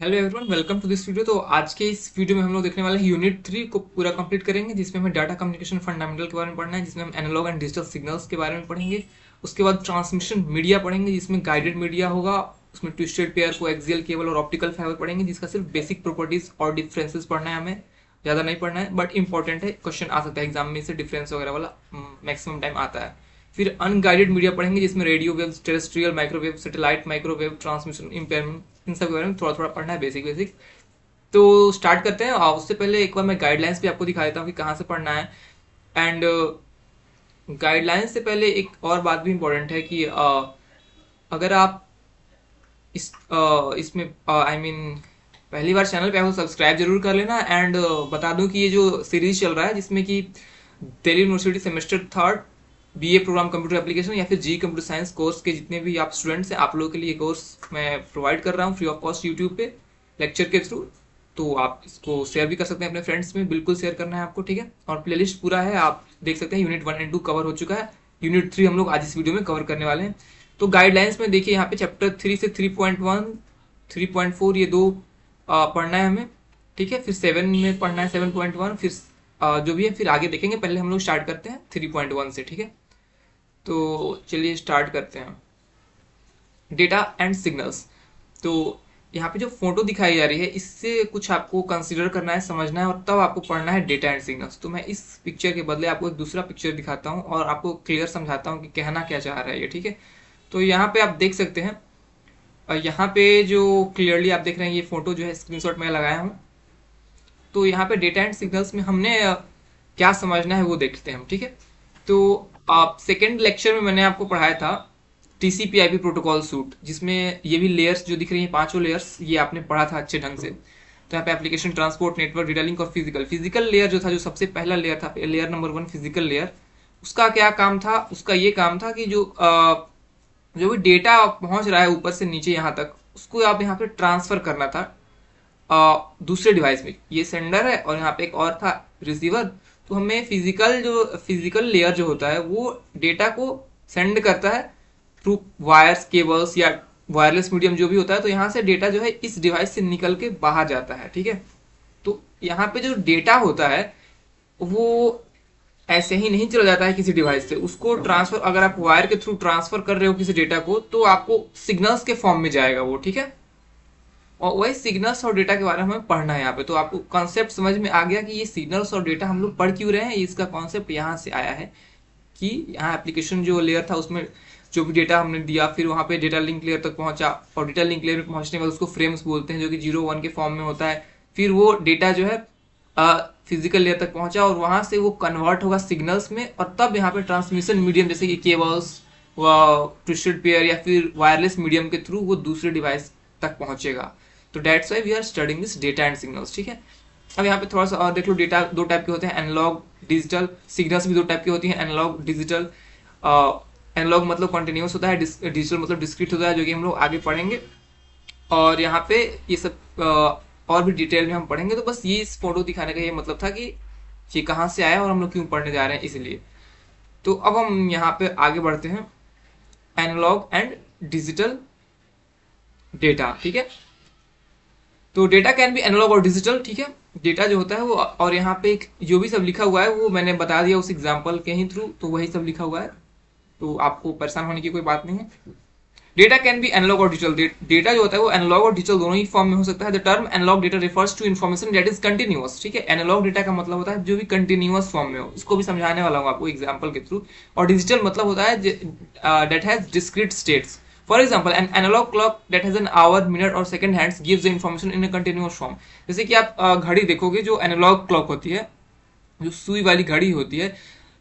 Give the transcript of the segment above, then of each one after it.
Hello everyone welcome to this video तो आज के इस वीडियो में हम लोग देखने वाले हैं यूनिट थ्री को पूरा कंप्लीट करेंगे, जिसमें हमें डाटा कम्युनिकेशन फंडामेंटल के बारे में पढ़ना है, जिसमें हम एनालॉग एंड डिजिटल सिग्नल्स के बारे में पढ़ेंगे। उसके बाद ट्रांसमिशन मीडिया पढ़ेंगे, जिसमें गाइडेड मीडिया होगा, उसमें twisted pair coaxial cable और ऑप्टिकल फाइबर पढ़ेंगे, जिसका सिर्फ़ बेसिक प्रॉपर्टीज़ और डिफरेंसेस पढ़ना है हमें। ज़्यादा नहीं पढ़ना है बट इंपॉर्टेंट है क्वेश्चन आ सकता है एग्ज़ाम में से डिफरेंस वगैरह वाला मैक्सिमम टाइम आता है। फिर अनगाइडेड मीडिया पढ़ेंगे, जिसमें radio wave terrestrial microwave satellite microwave transmission impairment इन सब के बारे में थोड़ा थोड़ा पढ़ना है बेसिक बेसिक तो स्टार्ट करते हैं। और उससे पहले एक बार मैं गाइडलाइंस भी आपको दिखा देता हूँ कि कहाँ से पढ़ना है। एंड गाइडलाइंस से पहले एक और बात भी इम्पोर्टेंट है कि uh, अगर आप इस uh, इसमें आई uh, मीन पहली बार चैनल पे आपको सब्सक्राइब ज़रूर कर लेना। एंड बता दूँ कि ये जो सीरीज़ चल रहा है जिसमें कि Delhi University semester third BA programme computer application या फिर जी कंप्यूटर साइंस कोर्स के जितने भी आप स्टूडेंट्स हैं, आप लोगों के लिए कोर्स मैं प्रोवाइड कर रहा हूँ फ्री ऑफ़ कॉस्ट यूट्यूब पे लेक्चर के थ्रू तो आप इसको शेयर भी कर सकते हैं अपने फ्रेंड्स में, बिल्कुल शेयर करना है आपको, ठीक है? और प्लेलिस्ट पूरा है, आप देख सकते हैं unit one and two cover हो चुका है। यूनिट थ्री हम लोग आज इस वीडियो में कवर करने वाले हैं। तो गाइडलाइंस में देखिए, यहाँ पे चैप्टर थ्री से three point one three point four ये दो पढ़ना है हमें, ठीक है? फिर सेवन में पढ़ना है सेवन पॉइंट वन फिर जो भी है, फिर आगे देखेंगे, पहले हम लोग स्टार्ट करते हैं थ्री पॉइंट वन से, ठीक है? तो चलिए स्टार्ट करते हैं। डेटा एंड सिग्नल्स तो यहाँ पे जो फ़ोटो दिखाई जा रही है, इससे कुछ आपको कंसीडर करना है, समझना है और तब आपको पढ़ना है डेटा एंड सिग्नल्स तो मैं इस पिक्चर के बदले आपको एक दूसरा पिक्चर दिखाता हूँ और आपको क्लियर समझाता हूँ कि कहना क्या चाह रहा है ये, ठीक है? तो यहाँ पे आप देख सकते हैं यहाँ पे जो क्लियरली आप देख रहे हैं, ये फ़ोटो जो है स्क्रीनशॉट में लगाया हूँ। तो यहाँ पे डेटा एंड सिग्नल्स में हमने क्या समझना है वो देखते हैं हम, ठीक है? तो सेकेंड लेक्चर में मैंने आपको पढ़ाया था टीसीपी आईपी प्रोटोकॉल सूट जिसमें ये भी लेयर्स जो दिख रही हैं, पाँचों लेयर्स ये आपने पढ़ा था अच्छे ढंग से। तो यहाँ पे application transport network data link और फ़िज़िकल फ़िज़िकल लेयर जो था, जो सबसे पहला लेयर था layer number one physical layer उसका क्या काम था? उसका ये काम था कि जो जो भी डेटा पहुँच रहा है ऊपर से नीचे यहाँ तक, उसको आप यहाँ पे ट्रांसफ़र करना था दूसरे डिवाइस में। ये सेंडर है और यहाँ पे एक और था रिसीवर तो हमें फ़िज़िकल जो फ़िज़िकल लेयर जो होता है वो डेटा को सेंड करता है थ्रू वायर्स केबल्स या वायरलेस मीडियम जो भी होता है तो यहाँ से डेटा जो है इस डिवाइस से निकल के बाहर जाता है ठीक है? तो यहाँ पे जो डेटा होता है वो ऐसे ही नहीं चला जाता है किसी डिवाइस से। उसको ट्रांसफ़र अगर आप वायर के थ्रू ट्रांसफ़र कर रहे हो किसी डेटा को तो आपको सिग्नल्स के फॉर्म में जाएगा वो ठीक है? और वही सिग्नल्स और डेटा के बारे में हमें पढ़ना है यहाँ पे। तो आपको कॉन्सेप्ट समझ में आ गया कि ये सिग्नल्स और डेटा हम लोग पढ़ क्यों रहे हैं? इसका कॉन्सेप्ट यहाँ से आया है कि यहाँ एप्लीकेशन जो लेयर था उसमें जो भी डेटा हमने दिया, फिर वहाँ पे डेटा लिंक लेयर तक पहुँचा और डेटा लिंक लेयर में पहुँचने के बाद उसको फ्रेम्स बोलते हैं जो कि ज़ीरो वन के फॉर्म में होता है। फिर वो डेटा जो है फ़िज़िकल लेयर तक पहुँचा और वहाँ से वो कन्वर्ट होगा सिग्नल्स में और तब यहाँ पे ट्रांसमिशन मीडियम जैसे कि केबल्स ट्विस्टेड पेयर या फिर वायरलेस मीडियम के थ्रू वो दूसरे डिवाइस तक पहुंचेगा। तो that's why we are studying this data and signals ठीक है? अब यहाँ पे थोड़ा सा और देख लो डेटा दो टाइप के होते हैं एनालॉग डिजिटल सिग्नल्स भी दो टाइप की होती हैं एनालॉग डिजिटल एनालॉग मतलब कंटिन्यूस होता है डिजिटल मतलब डिस्क्रिट होता है, जो कि हम लोग आगे पढ़ेंगे। और यहाँ पे ये सब और भी डिटेल में हम पढ़ेंगे तो बस ये इस फ़ोटो दिखाने का ये मतलब था कि ये कहाँ से आया और हम लोग क्यों पढ़ने जा रहे हैं इसलिए। तो अब हम यहाँ पे आगे बढ़ते हैं। एनालॉग एंड डिजिटल डेटा ठीक है? तो डेटा कैन बी एनालॉग और डिजिटल ठीक है? डेटा जो होता है वो, और यहाँ पे एक जो भी सब लिखा हुआ है, वो मैंने बता दिया उस एग्ज़ाम्पल के ही थ्रू तो वही सब लिखा हुआ है। तो आपको परेशान होने की कोई बात नहीं है। डेटा कैन बी एनालॉग और डिजिटल डेटा जो होता है वो एनालॉग और डिजिटल दोनों ही फॉर्म में हो सकता है। The term analogue data refers to information that is continuous ठीक है? एनालॉग डेटा का मतलब होता है जो भी कंटिन्यूस फॉर्म में हो। इसको भी समझाने वाला हूँ आपको एग्ज़ाम्पल के थ्रू और डिजिटल मतलब होता है that has discrete states for example an analogue clock that has an hour minute और second hands gives the information in continuous form जैसे कि आप घड़ी देखोगे, जो एनालॉग क्लॉक होती है, जो सुई वाली घड़ी होती है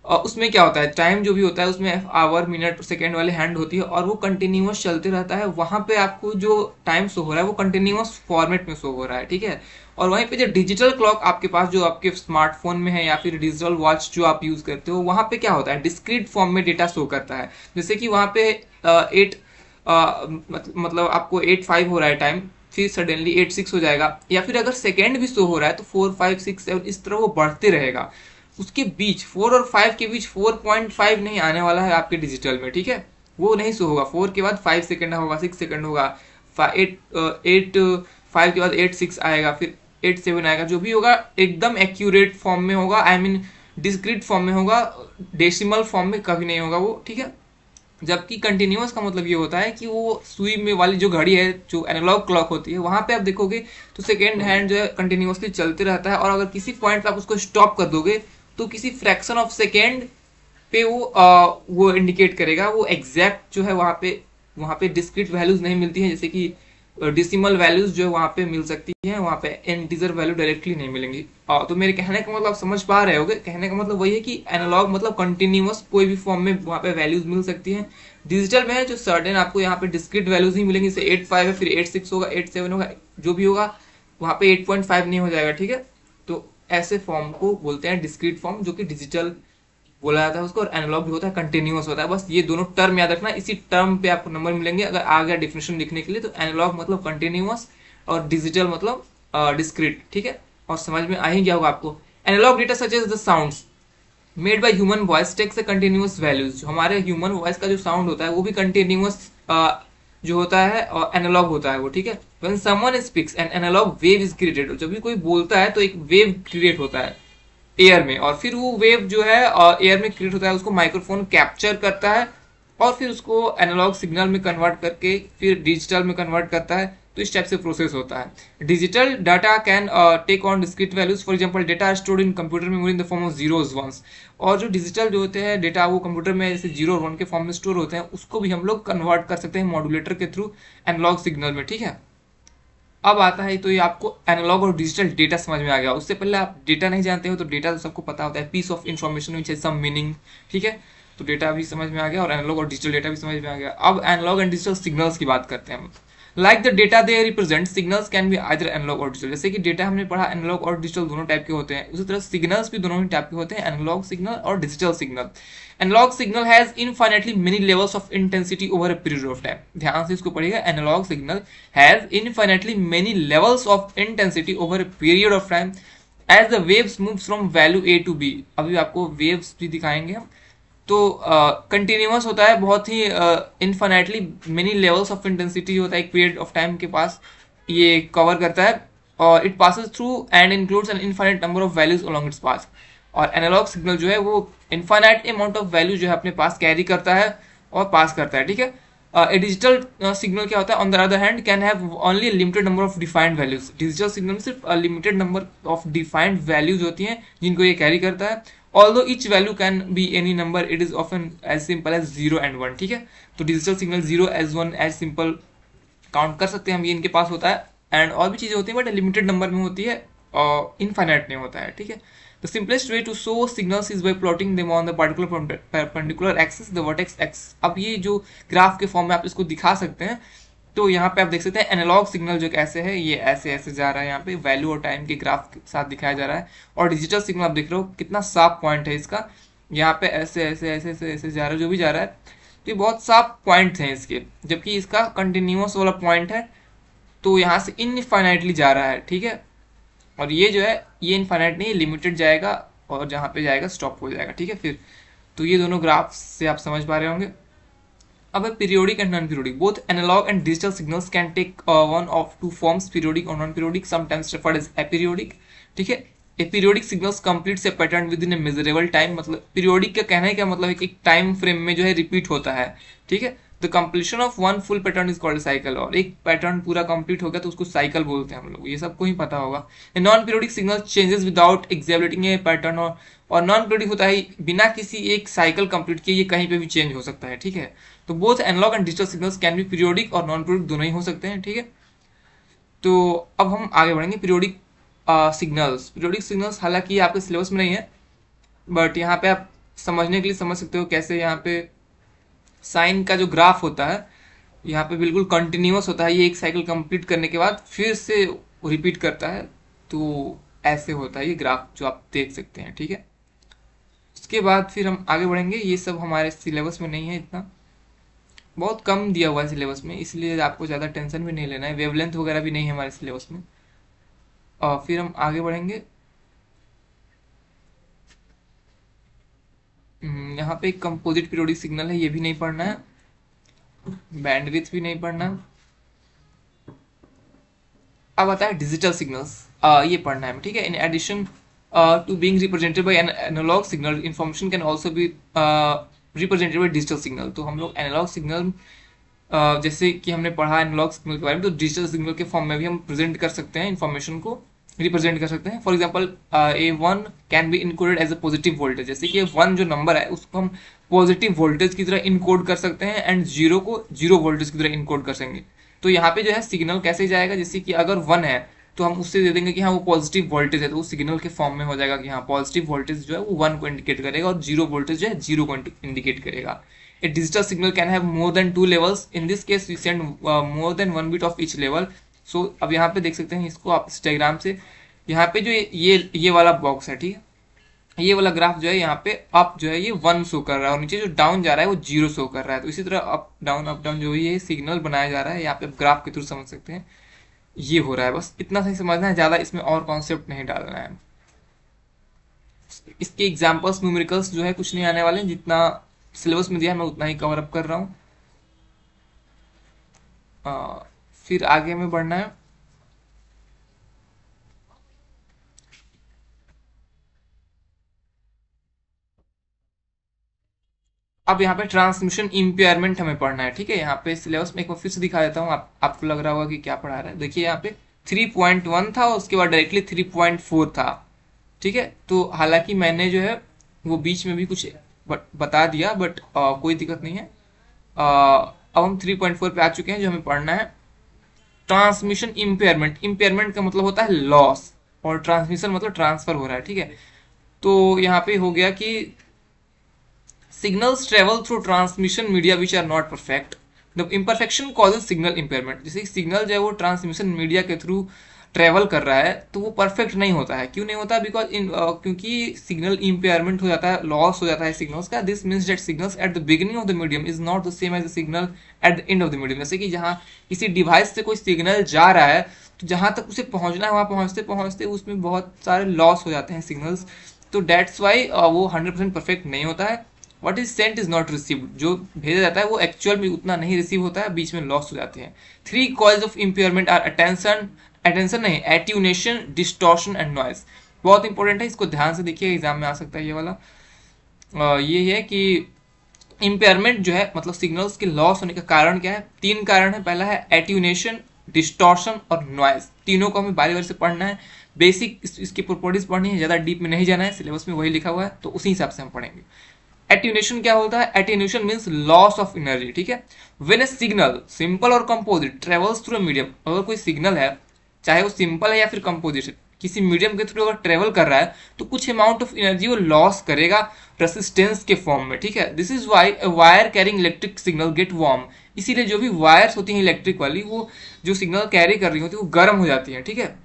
उसमें क्या होता है? टाइम जो भी होता है, उसमें आवर मिनट सेकेंड वाले हैंड होती है और वो कंटिन्यूस चलते रहता है। वहाँ पे आपको जो टाइम शो हो रहा है, वो कंटिन्यूस फॉर्मेट में शो हो रहा है, ठीक है? और वहीं पे जो डिजिटल क्लॉक आपके पास, जो आपके स्मार्टफ़ोन में है या फिर डिजिटल वॉच जो आप यूज़ करते हो, वहाँ पे क्या होता है? डिस्क्रीट फॉर्म में डेटा शो करता है। जैसे कि वहाँ पे एट मतलब आपको एट फाइव हो रहा है टाइम फिर सडनली एट सिक्स हो जाएगा। या फिर अगर सेकेंड भी शो हो रहा है तो फोर फाइव सिक्स सेवन इस तरह वो बढ़ते रहेगा। उसके बीच फोर और फाइव के बीच फोर पॉइंट फाइव नहीं आने वाला है आपके डिजिटल में, ठीक है? वो नहीं शो होगा। फोर के बाद फाइव सेकेंड होगा सिक्स सेकेंड होगा एट एट फाइव के बाद एट सिक्स आएगा, फिर एट सेवन आएगा, जो भी होगा, एकदम एक्यूरेट फॉर्म में होगा आई मीन डिस्क्रीट फॉर्म में होगा डेसिमल फॉर्म में कभी नहीं होगा वो, ठीक है? जबकि कंटिन्यूस का मतलब ये होता है कि वो सुई में वाली जो घड़ी है जो एनालॉग क्लॉक होती है वहाँ पे आप देखोगे तो सेकेंड हैंड जो है कंटिन्यूसली चलते रहता है और अगर किसी पॉइंट पे आप उसको स्टॉप कर दोगे तो किसी फ्रैक्शन ऑफ़ सेकेंड पे वो आ, वो इंडिकेट करेगा वो एग्जैक्ट जो है वहाँ पे वहाँ पे डिस्क्रिट वैल्यूज़ नहीं मिलती है जैसे कि डिसिमल वैल्यूज़ जो वहाँ पे मिल सकती है वहाँ पे इंटीजर वैल्यू डायरेक्टली नहीं मिलेंगी। आ, तो मेरे कहने का मतलब समझ पा रहे होगे। कहने का मतलब वही है कि एनालॉग मतलब कंटिन्यूस कोई भी फॉर्म में वहाँ पे वैल्यूज़ मिल सकती हैं। डिजिटल में है जो सर्टेन आपको यहाँ पे डिस्क्रिट वैल्यूज़ ही मिलेंगी जैसे एट फाइव है फिर एट सिक्स होगा एट सेवन होगा जो भी होगा वहाँ पे एट पॉइंट फाइव नहीं हो जाएगा ठीक है? तो ऐसे फॉर्म को बोलते हैं डिस्क्रीट फॉर्म जो कि डिजिटल बोला जाता है उसको, और एनालॉग भी होता है कंटिन्यूस होता है। बस ये दोनों टर्म याद रखना, इसी टर्म पे आपको नंबर मिलेंगे। अगर आ गया डिफिनेशन लिखने के लिए तो एनालॉग मतलब कंटिन्यूस और डिजिटल मतलब डिस्क्रीट ठीक है? और समझ में आ ही गया होगा आपको। Analogue data such as the sounds made by human voice takes a continuous values हमारे ह्यूमन वॉइस का जो साउंड होता है, वो भी कंटिन्यूस जो होता है, और एनालॉग होता है वो, ठीक है? When someone speaks an analogue wave is created जब भी कोई बोलता है तो एक वेव क्रिएट होता है। एयर में। और फिर वो वेव जो है एयर में क्रिएट होता है, उसको माइक्रोफोन कैप्चर करता है और फिर उसको एनालॉग सिग्नल में कन्वर्ट करके फिर डिजिटल में कन्वर्ट करता है तो इस टाइप से प्रोसेस होता है। Digital data can take on discrete values for example data stored in computer memory in the form of zeros ones और जो डिजिटल जो होते हैं डेटा वो कंप्यूटर में जैसे ज़ीरो और वन के फॉर्म में स्टोर होते हैं, उसको भी हम लोग कन्वर्ट कर सकते हैं मॉड्यूलेटर के थ्रू एनालॉग सिग्नल में, ठीक है? अब आता है तो ये आपको एनालॉग और डिजिटल डेटा समझ में आ गया। उससे पहले आप डेटा नहीं जानते हो तो डेटा तो सबको पता होता है। Piece of information which some meaning ठीक है? तो डेटा भी समझ में आ गया और एनालॉग और डिजिटल डेटा भी समझ में आ गया। अब एनालॉग एंड डिजिटल सिग्नल्स की बात करते हैं हम। Like the data they represent signals can be either analogue और डिजिटल जैसे कि डेटा हमने पढ़ा एनालॉग और डिजिटल दोनों टाइप के होते हैं। उसी तरह सिग्नल्स भी दोनों ही टाइप के होते हैं एनालॉग सिग्नल और digital signal analogue signal has infinitely many levels of intensity over a period of time ध्यान से इसको पढ़िएगा। Analogue signal has infinitely many levels of intensity over a period of time as the waves move from value A to B अभी आपको waves भी दिखाएँगे हम। तो कंटिन्यूस uh, होता है बहुत ही infinitely many levels of intensity होता है एक पीरियड ऑफ़ टाइम के पास ये कवर करता है और it passes through and includes an infinite number of values along its path और एनालॉग सिग्नल जो है वो इनफाइनाइट अमाउंट ऑफ़ वैल्यू जो है अपने पास कैरी करता है और पास करता है ठीक है? ए डिजिटल सिग्नल क्या होता है? On the other hand can have only limited number of defined values digital signal सिर्फ़ limited number of defined values होती हैं जिनको ये कैरी करता है। although each value can be any number, it is often as simple as zero and one ठीक है? तो digital signal zero as one as simple count कर सकते हैं हम, ये इनके पास होता है। एंड और भी चीज़ें होती हैं बट लिमिटेड नंबर में होती है, और इनफाइनाइट नहीं होता है, ठीक है? The simplest way to show signal is by plotting them on the particular particular axis the vertex X अब ये जो ग्राफ के फॉर्म में आप इसको दिखा सकते हैं तो यहाँ पे आप देख सकते हैं एनालॉग सिग्नल जो कैसे है, ये ऐसे ऐसे जा रहा है यहाँ पे। वैल्यू और टाइम के ग्राफ के साथ दिखाया जा रहा है। और डिजिटल सिग्नल आप देख रहे हो, कितना साफ़ पॉइंट है इसका। यहाँ पे ऐसे ऐसे ऐसे ऐसे ऐसे जा रहा है, जो भी जा रहा है। तो ये बहुत साफ़ पॉइंट हैं इसके। जबकि इसका कंटिन्यूस वाला पॉइंट है तो यहाँ से इनफाइनाइटली जा रहा है, ठीक है? और ये जो है, ये इनफाइनाइट नहीं लिमिटेड जाएगा, और जहाँ पे जाएगा स्टॉप हो जाएगा, ठीक है? फिर तो ये दोनों ग्राफ से आप समझ पा रहे होंगे। अब periodic and non periodic both analogue and digital signals can take one of two forms periodic और non periodic sometimes referred as aperiodic ठीक है? ए पीरियोडिक सिग्नल्स कंप्लीट से pattern within a measurable time मतलब periodic का कहना है क्या? मतलब एक टाइम फ्रेम में जो है रिपीट होता है। ठीक है? The completion of one full pattern is called cycle और एक पैटर्न पूरा कंप्लीट हो गया तो उसको साइकिल बोलते हैं हम लोग। ये सबको ही पता होगा। Non periodic signal changes without exhibiting a pattern और नॉन पीरियोडिक होता है बिना किसी एक साइकिल कंप्लीट किए, ये कहीं पे भी चेंज हो सकता है। ठीक है? तो both analogue and digital signals can be periodic और नॉन पीरियोडिक दोनों ही हो सकते हैं, ठीक है? तो अब हम आगे बढ़ेंगे पीरियोडिक सिग्नल्स पीरियोडिक सिग्नल्स हालाँकि आपके सिलेबस में नहीं है बट यहाँ पे आप समझने के लिए समझ सकते हो कैसे यहाँ पे साइन का जो ग्राफ होता है, यहाँ पे बिल्कुल कंटिन्यूस होता है, ये एक साइकिल कंप्लीट करने के बाद फिर से रिपीट करता है तो ऐसे होता है ये ग्राफ जो आप देख सकते हैं, ठीक है? उसके बाद फिर हम आगे बढ़ेंगे, ये सब हमारे सिलेबस में नहीं है इतना। बहुत कम दिया हुआ है सिलेबस में इसलिए आपको ज़्यादा टेंशन भी नहीं लेना है। वेवलेंथ वगैरह भी नहीं है हमारे सिलेबस में। और फिर हम आगे बढ़ेंगे। हम्म, यहाँ पे एक कंपोजिट पीरियोडिक सिग्नल है ये भी नहीं पढ़ना है। बैंडविथ भी नहीं पढ़ना। अब आता है डिजिटल सिग्नल्स ये पढ़ना है ठीक है? In addition to being represented by an analogue signal information can also be represented by digital signal तो हम लोग एनालॉग सिग्नल जैसे कि हमने पढ़ा एनालॉग सिग्नल के बारे में तो डिजिटल सिग्नल के फॉर्म में भी हम प्रेजेंट कर सकते हैं इन्फॉर्मेशन को रिप्रेजेंट कर सकते हैं। For example a one can be encoded as a positive voltage जैसे कि वन जो नंबर है, उसको हम पॉजिटिव वोल्टेज की तरह इनकोड कर सकते हैं एंड ज़ीरो को ज़ीरो वोल्टेज की तरह इनकोड कर सकेंगे। तो यहाँ पे जो है सिग्नल कैसे जाएगा? जैसे कि अगर वन है तो हम उससे दे देंगे कि हाँ वो पॉजिटिव वोल्टेज है तो वो सिग्नल के फॉर्म में हो जाएगा कि हाँ पॉजिटिव वोल्टेज जो है, वो वन को इंडिकेट करेगा और ज़ीरो वोल्टेज जो है ज़ीरो को इंडिकेट करेगा। A digital signal can have more than two levels in this case we send more than one bit of each level so अब यहाँ पे देख सकते हैं इसको आप इस डायग्राम से। यहाँ पे जो ये ये वाला बॉक्स है, ठीक है? ये वाला ग्राफ जो है, यहाँ पे अप जो है, ये वन शो कर रहा है और नीचे जो डाउन जा रहा है, वो ज़ीरो शो कर रहा है। तो इसी तरह अप डाउन अप डाउन जो ये सिग्नल बनाया जा रहा है, यहाँ पे आप ग्राफ के थ्रू समझ सकते हैं। ये हो रहा है, बस इतना सही समझना है, ज़्यादा इसमें और कॉन्सेप्ट नहीं डालना है। इसके एग्जाम्पल्स न्यूमेरिकल्स जो है, कुछ नहीं आने वाले, जितना सिलेबस में दिया है, मैं उतना ही कवर अप कर रहा हूँ। फिर आगे में बढ़ना है। अब यहाँ पे ट्रांसमिशन इम्पेयरमेंट हमें पढ़ना है ठीक है? यहाँ पे सिलेबस में एक बार फिर से दिखा देता हूँ आप, आपको लग रहा होगा कि क्या पढ़ा रहा है। देखिए यहाँ पे 3.1 था उसके बाद डायरेक्टली 3.4 था ठीक है? तो हालाँकि मैंने जो है वो बीच में भी कुछ बता दिया बट आ, कोई दिक्कत नहीं है। आ, अब हम 3.4 पे आ चुके हैं जो हमें पढ़ना है। ट्रांसमिशन इम्पेयरमेंट इम्पेयरमेंट का मतलब होता है लॉस और ट्रांसमिशन मतलब ट्रांसफ़र हो रहा है ठीक है? तो यहाँ पे हो गया कि signals travel through transmission media which are not perfect. The imperfection causes signal impairment. जैसे सिग्नल जो है वो ट्रांसमिशन मीडिया के थ्रू ट्रेवल कर रहा है तो वो परफेक्ट नहीं होता है। क्यों नहीं होता? बिकॉज़ इन क्योंकि सिग्नल इम्पेयरमेंट हो जाता है लॉस हो जाता है सिग्नल्स का। This means that signals at the beginning of the medium is not the same as the signal at the end of the medium जैसे कि जहाँ किसी डिवाइस से कोई सिग्नल जा रहा है तो जहाँ तक उसे पहुँचना है, वहाँ पहुँचते पहुँचते उसमें बहुत सारे लॉस हो जाते हैं सिग्नल्स तो डेट्स वाई वो हंड्रेड परसेंट परफेक्ट नहीं होता है। What is sent is not receive जो भेजा जाता है वो एक्चुअल में उतना नहीं रिसीव होता है बीच में लॉस हो जाते हैं। Three causes of impairment are attenuation attenuation नहीं एट्यूनेशन डिस्टॉर्शन एंड नॉइज़ बहुत इंपॉर्टेंट है इसको ध्यान से देखिए एग्ज़ाम में आ सकता है ये वाला। आ, ये है कि इम्पेयरमेंट जो है मतलब सिग्नल्स के लॉस होने का कारण क्या है? तीन कारण है। पहला है एट्यूनेशन डिस्टॉर्शन और नॉइज़ तीनों को हमें बारी बारी से पढ़ना है। बेसिक इस, इसकी प्रॉपर्टीज़ पढ़नी है ज़्यादा डीप में नहीं जाना है सिलेबस में वही लिखा हुआ है तो उसी हिसाब से हम पढ़ेंगे। एट्यूनेशन क्या होता है? Attenuation means loss of energy ठीक है? वेन ए सिग्नल सिंपल और कंपोजिट ट्रेवल्स थ्रू मीडियम अगर कोई सिग्नल है, चाहे वो सिंपल है या फिर कंपोजिट किसी मीडियम के थ्रू अगर ट्रेवल कर रहा है तो कुछ अमाउंट ऑफ़ एनर्जी वो लॉस करेगा रेसिस्टेंस के फॉर्म में, ठीक है? This is why a wire carrying electric signal get warm इसीलिए जो भी वायर्स होती हैं इलेक्ट्रिक वाली, वो जो सिग्नल कैरी कर रही होती है, वो गर्म हो जाती है, ठीक है?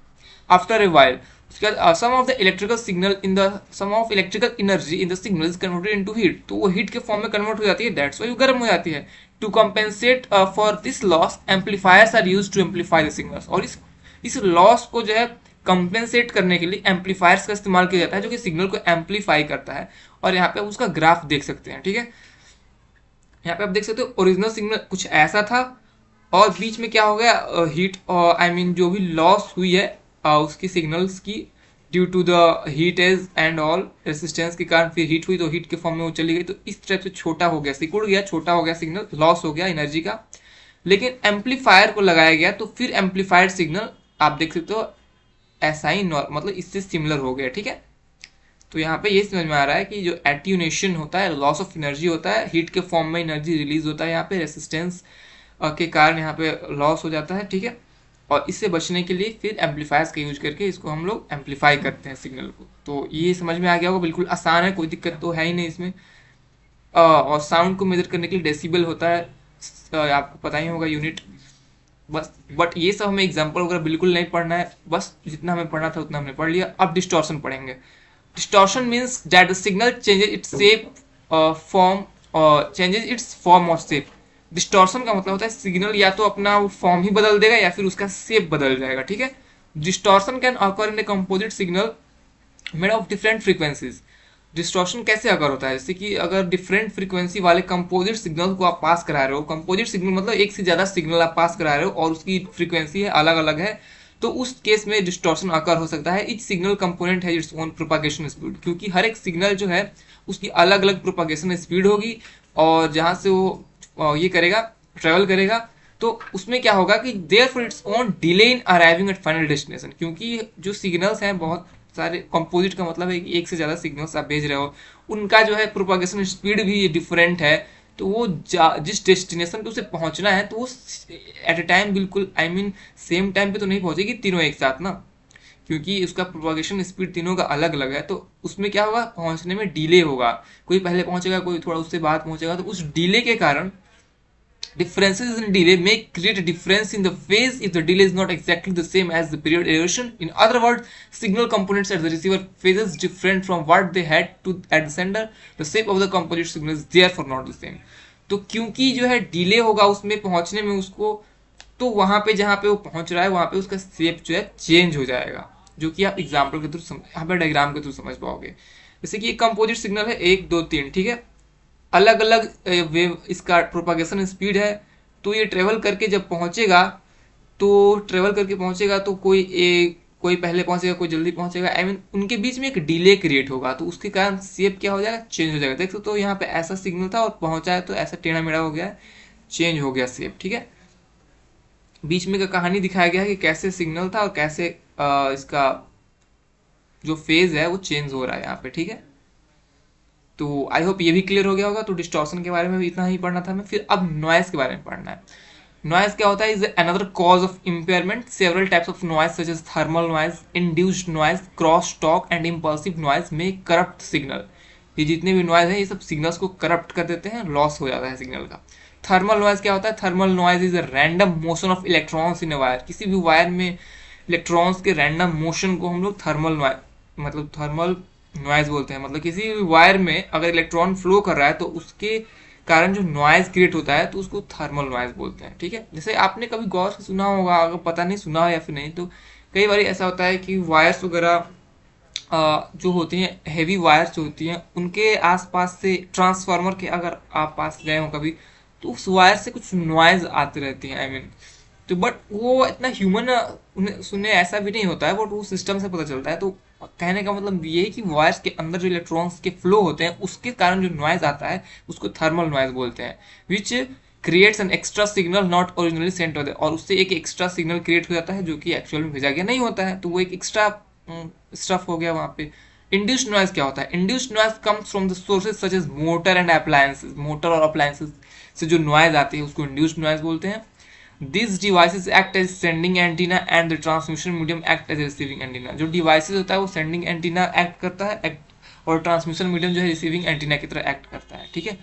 After a wire some of the electrical signal in the some of electrical energy in the signal is converted into heat तो वो हीट के फॉर्म में कन्वर्ट हो जाती है दैट्स व्हाई वो गर्म हो जाती है. To compensate for this loss amplifiers are used to amplify the signals और इस इस लॉस को जो है कंपेंसेट करने के लिए एम्पलीफायर्स का इस्तेमाल किया जाता है, जो कि सिग्नल को एम्पलीफाई करता है. और यहाँ पे उसका ग्राफ देख सकते हैं, ठीक है? यहाँ पे आप देख सकते हो ओरिजिनल सिग्नल कुछ ऐसा था, और बीच में क्या हो गया हीट आई मीन जो भी लॉस हुई है उसकी सिग्नल्स की due to the heat as and all resistance के कारण फिर हीट हुई तो हीट के फॉर्म में वो चली गई। तो इस टाइप से छोटा हो गया सिकुड़ गया, छोटा हो गया सिग्नल लॉस हो गया एनर्जी का। लेकिन एम्पलीफायर को लगाया गया तो फिर एम्पलीफाइड सिग्नल आप देख सकते हो, ऐसा ही मतलब इससे सिमिलर हो गया, ठीक है? तो यहाँ पे ये समझ में आ रहा है कि जो एट्यूनेशन होता है लॉस ऑफ़ एनर्जी होता है हीट के फॉर्म में एनर्जी रिलीज़ होता है यहाँ पे रेसिस्टेंस के कारण यहाँ पे लॉस हो जाता है, ठीक है? और इससे बचने के लिए फिर एम्पलीफायर्स का यूज़ करके इसको हम लोग एम्पलीफाई करते हैं सिग्नल को। तो ये समझ में आ गया होगा, बिल्कुल आसान है, कोई दिक्कत तो है ही नहीं इसमें। और साउंड को मेजर करने के लिए डेसिबल होता है आपको पता ही होगा यूनिट बस बट ये सब हमें एग्ज़ाम्पल वगैरह बिल्कुल नहीं पढ़ना है। बस जितना हमें पढ़ना था उतना हमने पढ़ लिया। अब डिस्टॉर्शन पढ़ेंगे। Distortion means that the signal changes its shape form changes its form और शेप डिस्टॉर्शन का मतलब होता है सिग्नल या तो अपना फॉर्म ही बदल देगा या फिर उसका सेप बदल जाएगा, ठीक है? Distortion can occur in a composite signal made of different frequencies distortion कैसे अगर होता है? जैसे कि अगर डिफरेंट फ्रीक्वेंसी वाले कंपोजिट सिग्नल को आप पास करा रहे हो कंपोजिट सिग्नल मतलब एक से ज़्यादा सिग्नल आप पास करा रहे हो और उसकी फ्रीक्वेंसी है अलग अलग है तो उस केस में डिस्टॉर्शन आकर हो सकता है। इच सिग्नल कंपोनेंट है इट्स ओन प्रोपागेशन स्पीड क्योंकि हर एक सिग्नल जो है, उसकी अलग अलग प्रोपागेशन स्पीड होगी और जहाँ से वो ये करेगा ट्रेवल करेगा तो उसमें क्या होगा कि there for its own delay in arriving at final destination क्योंकि जो सिग्नल्स हैं, बहुत सारे कंपोजिट का मतलब है कि एक से ज़्यादा सिग्नल्स आप भेज रहे हो, उनका जो है प्रोपागेशन स्पीड भी डिफरेंट है तो वो जिस डेस्टिनेशन पे उसे पहुँचना है तो वो एट अ टाइम बिल्कुल आई मीन सेम टाइम पे तो नहीं पहुंचेगी, तीनों एक साथ ना, क्योंकि उसका प्रोपागेशन स्पीड तीनों का अलग अलग है तो उसमें क्या होगा, पहुँचने में डिले होगा, कोई पहले पहुंचेगा, कोई थोड़ा उससे बाद पहुंचेगा तो उस डिले के कारण differences in delay may create a difference in the phase if the delay is not exactly the same as the period duration. In other words, signal components at the receiver phases different from what they had to at the sender. The shape of the composite signal is therefore not the same. तो क्योंकि जो है delay होगा उसमें पहुँचने में उसको तो वहाँ पे जहाँ पे वो पहुँच रहा है वहाँ पे उसका शेप जो है चेंज हो जाएगा जो कि आप एग्ज़ाम्पल के थ्रू यहाँ पे डायग्राम के थ्रू समझ पाओगे जैसे कि ये कंपोजिट सिग्नल है एक दो तीन ठीक है अलग अलग वेव इसका प्रोपागेशन स्पीड है तो ये ट्रेवल करके जब पहुंचेगा तो ट्रेवल करके पहुंचेगा तो कोई एक कोई पहले पहुंचेगा कोई जल्दी पहुंचेगा आई I मीन mean, उनके बीच में एक डिले क्रिएट होगा तो उसके कारण शेप क्या हो जाएगा? चेंज हो जाएगा। देख सकते हो तो यहाँ पे ऐसा सिग्नल था और पहुँचा है तो ऐसा टेढ़ा मेढ़ा हो गया चेंज हो गया शेप ठीक है? बीच में का कहानी दिखाया गया है कि कैसे सिग्नल था और कैसे आ, इसका जो फ़ेज़ है वो चेंज हो रहा है यहाँ पे ठीक है? तो आई होप ये भी क्लियर हो गया होगा तो डिस्टॉर्शन के बारे में भी इतना ही पढ़ना था हमें, फिर अब नॉइस के बारे में पढ़ना है। नॉइस क्या होता है? Is another cause of impairment several types of noise such as thermal noise induced noise cross talk and impulsive noise may corrupt signal ये जितने भी नॉइज़ है, ये सब सिग्नल्स को करप्ट कर देते हैं लॉस हो जाता है सिग्नल का। थर्मल नॉइज़ क्या होता है? Thermal noise is a random motion of electrons in a wire किसी भी वायर में इलेक्ट्रॉन्स के रैंडम मोशन को हम लोग थर्मल नॉइज़ मतलब थर्मल नॉइज़ बोलते हैं। मतलब किसी भी वायर में अगर इलेक्ट्रॉन फ्लो कर रहा है तो उसके कारण जो नॉइज़ क्रिएट होता है तो उसको थर्मल नॉइज़ बोलते हैं ठीक है? जैसे आपने कभी गौर से सुना होगा अगर पता नहीं सुना हो या फिर नहीं तो कई बार ऐसा होता है कि वायर्स वगैरह जो होती हैं हैवी वायर्स जो होती हैं उनके आसपास से ट्रांसफार्मर के अगर आप पास गए हो कभी तो उस वायर से कुछ नॉइज़ आती रहती है आई I मीन mean, तो बट वो इतना ह्यूमन सुनने ऐसा भी नहीं होता है बट वो सिस्टम से पता चलता है तो कहने का मतलब ये है कि वायर्स के अंदर जो इलेक्ट्रॉन्स के फ्लो होते हैं, उसके कारण जो नॉइज़ आता है, उसको थर्मल नॉइज़ बोलते हैं which creates an extra signal not originally sent होते और उससे एक एक्स्ट्रा सिग्नल क्रिएट हो जाता है, जो कि एक्चुअल में भेजा गया नहीं होता है। तो वो एक एक्स्ट्रा स्टफ़ हो गया वहाँ पे। इंड्यूस्ड नॉइज़ क्या होता है? Induced noise comes from the sources such as motor and appliances motor और अप्लायंसेज से जो नॉइज़ आती है, उसको इंड्यूस्ड नॉइज़ बोलते हैं। Devices act as sending antenna and the transmission medium act as a receiving antenna. जो devices होता है वो sending antenna act करता है act, और transmission medium जो है receiving antenna की तरह act करता है ठीक है?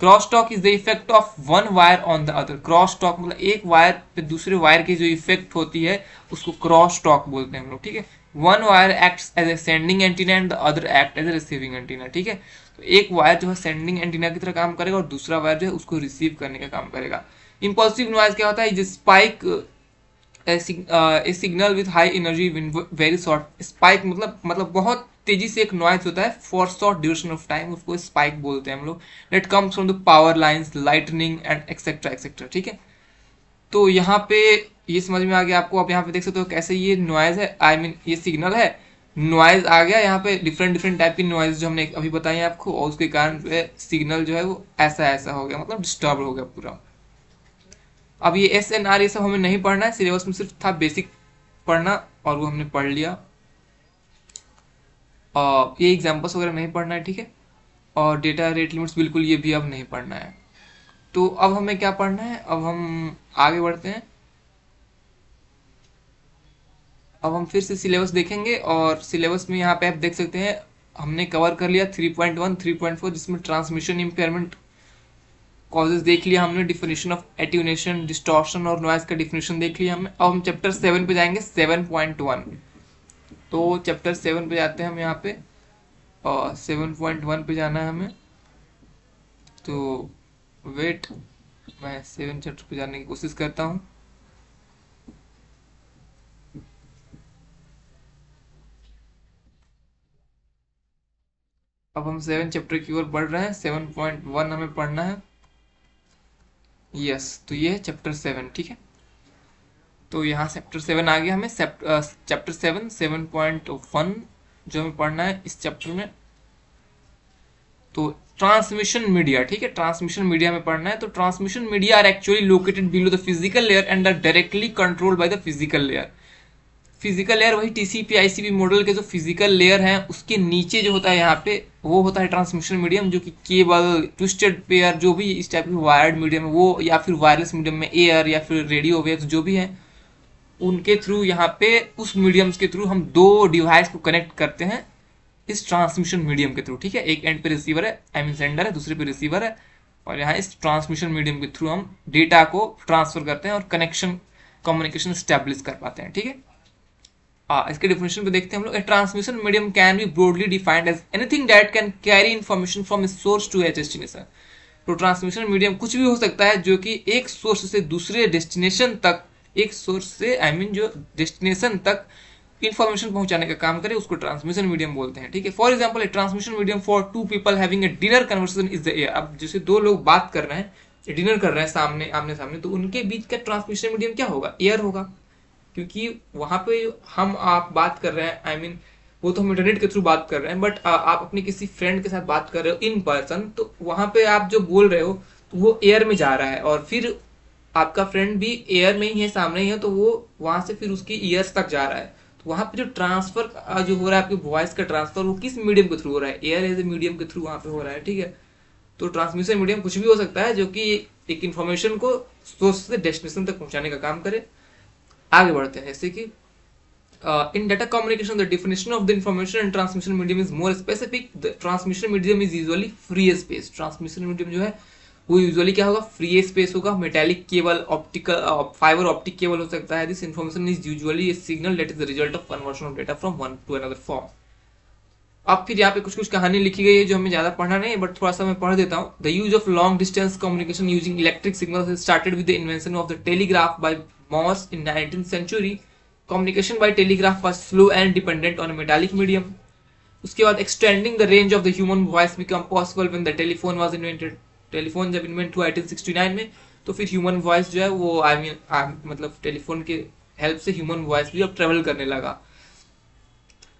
Cross talk is the effect of one wire on the other cross talk मतलब एक वायर पे दूसरे वायर की जो इफ़ेक्ट होती है उसको क्रॉस टॉक बोलते हैं हम लोग ठीक है? One wire acts as a sending antenna and the other act as a receiving antenna ठीक है? तो एक वायर जो है सेंडिंग एंटीना की तरह काम करेगा और दूसरा वायर जो है उसको रिसीव करने का काम करेगा। इम्पल्सिव नॉइज़ क्या होता है? Spike a signal with high energy very short spike मतलब मतलब बहुत तेज़ी से एक नॉइज़ होता है for short duration of time उसको स्पाइक बोलते हैं हम लोग। It comes from the power lines lightning and etcetera etcetera ठीक है? तो यहाँ पे ये समझ में आ गया आपको। आप यहाँ पे देख सकते हो कैसे ये नॉइज़ है। आई I मीन mean, ये सिग्नल है। नॉइज़ आ गया यहाँ पे। डिफरेंट डिफरेंट टाइप की नॉइज़ जो हमने अभी बताई है आपको। और उसके कारण जो है सिग्नल जो है वो ऐसा ऐसा हो गया। मतलब डिस्टर्ब हो गया पूरा। अब ये एस एन आर ये सब हमें नहीं पढ़ना है सिलेबस में सिर्फ़ था बेसिक पढ़ना और वो हमने पढ़ लिया। और ये एग्जाम्पल्स वगैरह नहीं पढ़ना है, ठीक है? और डेटा रेट लिमिट्स बिल्कुल ये भी अब नहीं पढ़ना है। तो अब हमें क्या पढ़ना है? अब हम आगे बढ़ते हैं। अब हम फिर से सिलेबस देखेंगे और सिलेबस में यहाँ पे आप देख सकते हैं, हमने कवर कर लिया 3.1 3.4 जिसमें ट्रांसमिशन इम्पेयरमेंट कॉजेज देख लिया हमने डिफिनेशन ऑफ़ एट्यूनेशन डिस्टॉर्शन और नॉइज़ का डिफिनेशन देख लिया हमने। अब हम चैप्टर सेवन पे जाएँगे सेवन पॉइंट वन तो चैप्टर सेवन पे जाते हैं हम यहाँ पे। और सेवन पॉइंट वन पे जाना है हमें। तो वेट मैं सेवन चैप्टर पे जाने की कोशिश करता हूँ। अब हम सेवन चैप्टर की ओर बढ़ रहे हैं। सेवन पॉइंट वन हमें पढ़ना है। यस तो ये है चैप्टर सेवन ठीक है? तो यहाँ चैप्टर सेवन आ गया हमें chapter seven seven point one जो हमें पढ़ना है इस चैप्टर में। तो ट्रांसमिशन मीडिया ठीक है? ट्रांसमिशन मीडिया में पढ़ना है तो transmission media are actually located below the physical layer and are directly control by the physical layer physical layer वही टीसीपी आईसीपी मॉडल के जो फ़िज़िकल लेयर है, उसके नीचे जो होता है यहाँ पे, वो होता है ट्रांसमिशन मीडियम जो कि केबल ट्विस्टेड पेयर जो भी इस टाइप की वायर्ड मीडियम है, वो या फिर वायरलेस मीडियम में एयर या फिर रेडियो वेव्स जो भी है, उनके थ्रू यहाँ पे, उस मीडियम्स के थ्रू हम दो डिवाइस को कनेक्ट करते हैं, इस ट्रांसमिशन मीडियम के थ्रू ठीक है? एक एंड पे रिसीवर है आई मीन सेंडर है, दूसरे पे रिसीवर है, और यहाँ इस ट्रांसमिशन मीडियम के थ्रू हम डेटा को ट्रांसफ़र करते हैं और कनेक्शन कम्युनिकेशन स्टेब्लिश कर पाते हैं, ठीक है? आ, इसके डिफिनेशन पे देखते हैं हम लोग। Transmission medium can be broadly defined as anything that can carry information from source to a destination तो ट्रांसमिशन मीडियम कुछ भी हो सकता है जो कि एक सोर्स से दूसरे डेस्टिनेशन तक एक सोर्स से आई I मीन mean, जो डेस्टिनेशन तक इन्फॉर्मेशन पहुँचाने का काम करे उसको ट्रांसमिशन मीडियम बोलते हैं ठीक है? For example transmission medium for two people having a dinner conversation is the air अब जैसे दो लोग बात कर रहे हैं डिनर कर रहे हैं सामने आमने सामने तो उनके बीच का ट्रांसमिशन मीडियम क्या होगा? एयर होगा। क्योंकि वहाँ पे हम आप बात कर रहे हैं आई I मीन mean, वो तो हम इंटरनेट के थ्रू बात कर रहे हैं बट आप अपने किसी फ्रेंड के साथ बात कर रहे हो इन पर्सन तो वहाँ पे आप जो बोल रहे हो तो वो एयर में जा रहा है और फिर आपका फ्रेंड भी एयर में ही है सामने ही है तो वो वहाँ से फिर उसकी ईयर्स तक जा रहा है। तो वहाँ पे जो ट्रांसफ़र जो हो रहा है आपके वॉइस का ट्रांसफ़र वो किस मीडियम के थ्रू हो रहा है? एयर एज ए मीडियम के थ्रू वहाँ पे हो रहा है ठीक है? तो ट्रांसमिशन मीडियम कुछ भी हो सकता है जो कि एक इन्फॉर्मेशन को सोर्स से डेस्टिनेशन तक पहुँचाने का काम करे। आगे बढ़ते हैं, जैसे कि in data communication the definition of the information and transmission medium is more specific the transmission medium is usually free space transmission medium जो है, वो यूजुअली क्या होगा? फ्री स्पेस होगा। Metallic cable optical fibre optic cable हो सकता है। This information is usually signal that is the result of conversion of data from one to another form अब फिर यहाँ पे कुछ कुछ कहानी लिखी गई है जो हमें ज़्यादा पढ़ना नहीं है बट थोड़ा सा मैं पढ़ देता हूँ। The use of long distance communication using electric signal started with the invention of the telegraph by Morse in 19th century, communication by telegraph was and dependent on a metallic medium. उसके बाद extending the range of the human voice become possible when the telephone was invented telephone जब invent हुआ 1869 में तो फिर human voice जो है वो आई मीन मतलब टेलीफोन के हेल्प से ह्यूमन वॉइस भी अब ट्रेवल करने लगा।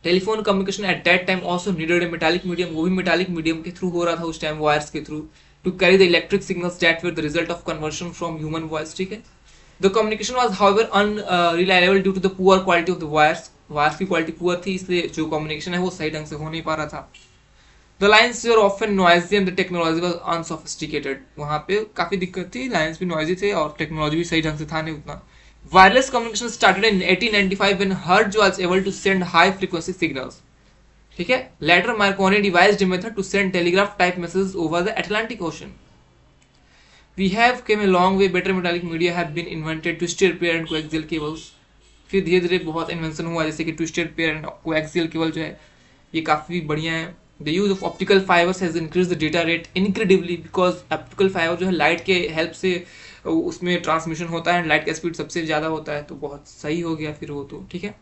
Telephone communication at that time also needed a metallic medium वो भी मेटालिक मीडियम के थ्रू हो रहा था उस टाइम वायर्स के through to carry the electric signals that were the result of conversion from human voice ठीक है? The communication was however unreliable due to the poor quality of the wires wires की quality poor थी, इसलिए जो communication है वो सही ढंग से हो नहीं पा रहा था। The lines were often noisy and the technology was unsophisticated वहाँ पे काफ़ी दिक्कत थी लाइन्स भी नॉइजी थे और टेक्नोलॉजी भी सही ढंग से था नहीं उतना। Wireless communication started in 1895 when Hertz was able to send high frequency signals. ठीक है? Later, Marconi devised a method to send telegraph type messages over the Atlantic Ocean. We have came a long way. Better metallic media have been invented. Twisted pair and coaxial cables. फिर धीरे धीरे बहुत invention हुआ, जैसे कि twisted pair and coaxial cable जो है, ये काफ़ी बढ़िया है। The use of optical fibres has increase the data rate incredibly because optical fibre जो है लाइट के हेल्प से उसमें ट्रांसमिशन होता है एंड लाइट का स्पीड सबसे ज़्यादा होता है। तो बहुत सही हो गया फिर वो तो ठीक है?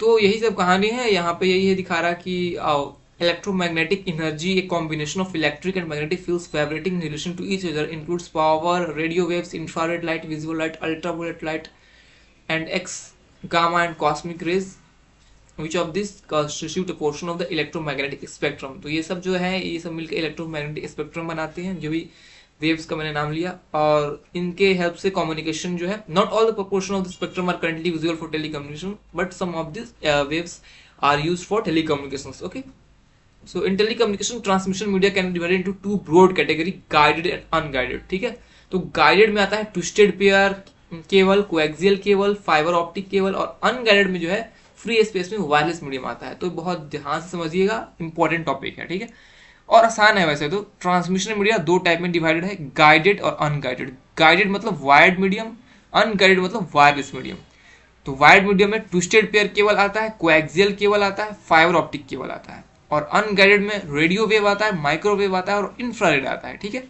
तो यही सब कहानी है। यहाँ पे यही है दिखा रहा कि electromagnetic energy a combination of electric and magnetic fields vibrating in relation to each other includes power radio waves infrared light visual light ultraviolet light and X gamma and cosmic rays which of this constitute a portion of the electromagnetic spectrum. तो ये सब जो है, ये सब मिलकर electromagnetic spectrum बनाते हैं, जो भी वेव्स का मैंने नाम लिया। और इनके हेल्प से कम्युनिकेशन जो है not all the proportion of the spectrum are currently visual for telecommunication but some of this waves are used for telecommunications okay in telecommunication transmission media can be divided into two broad category, guided and unguided, ठीक है? तो guided में आता है twisted pair cable coaxial cable fibre optic cable और unguided में जो है फ्री स्पेस में वायरलेस मीडियम आता है। तो बहुत ध्यान से समझिएगा इंपॉर्टेंट टॉपिक है, ठीक है? और आसान है वैसे तो ट्रांसमिशन मीडिया दो टाइप में डिवाइडेड है गाइडेड और अनगाइडेड गाइडेड मतलब वायर्ड मीडियम अनगाइडेड मतलब वायरलेस मीडियम तो वायर्ड मीडियम में ट्विस्टेड पेयर केबल आता है कोएक्सियल केबल आता है फाइबर ऑप्टिक केबल आता है। और अनगाइडेड में रेडियो वेव आता है माइक्रोवेव आता है और इंफ्रारेड आता है, ठीक है?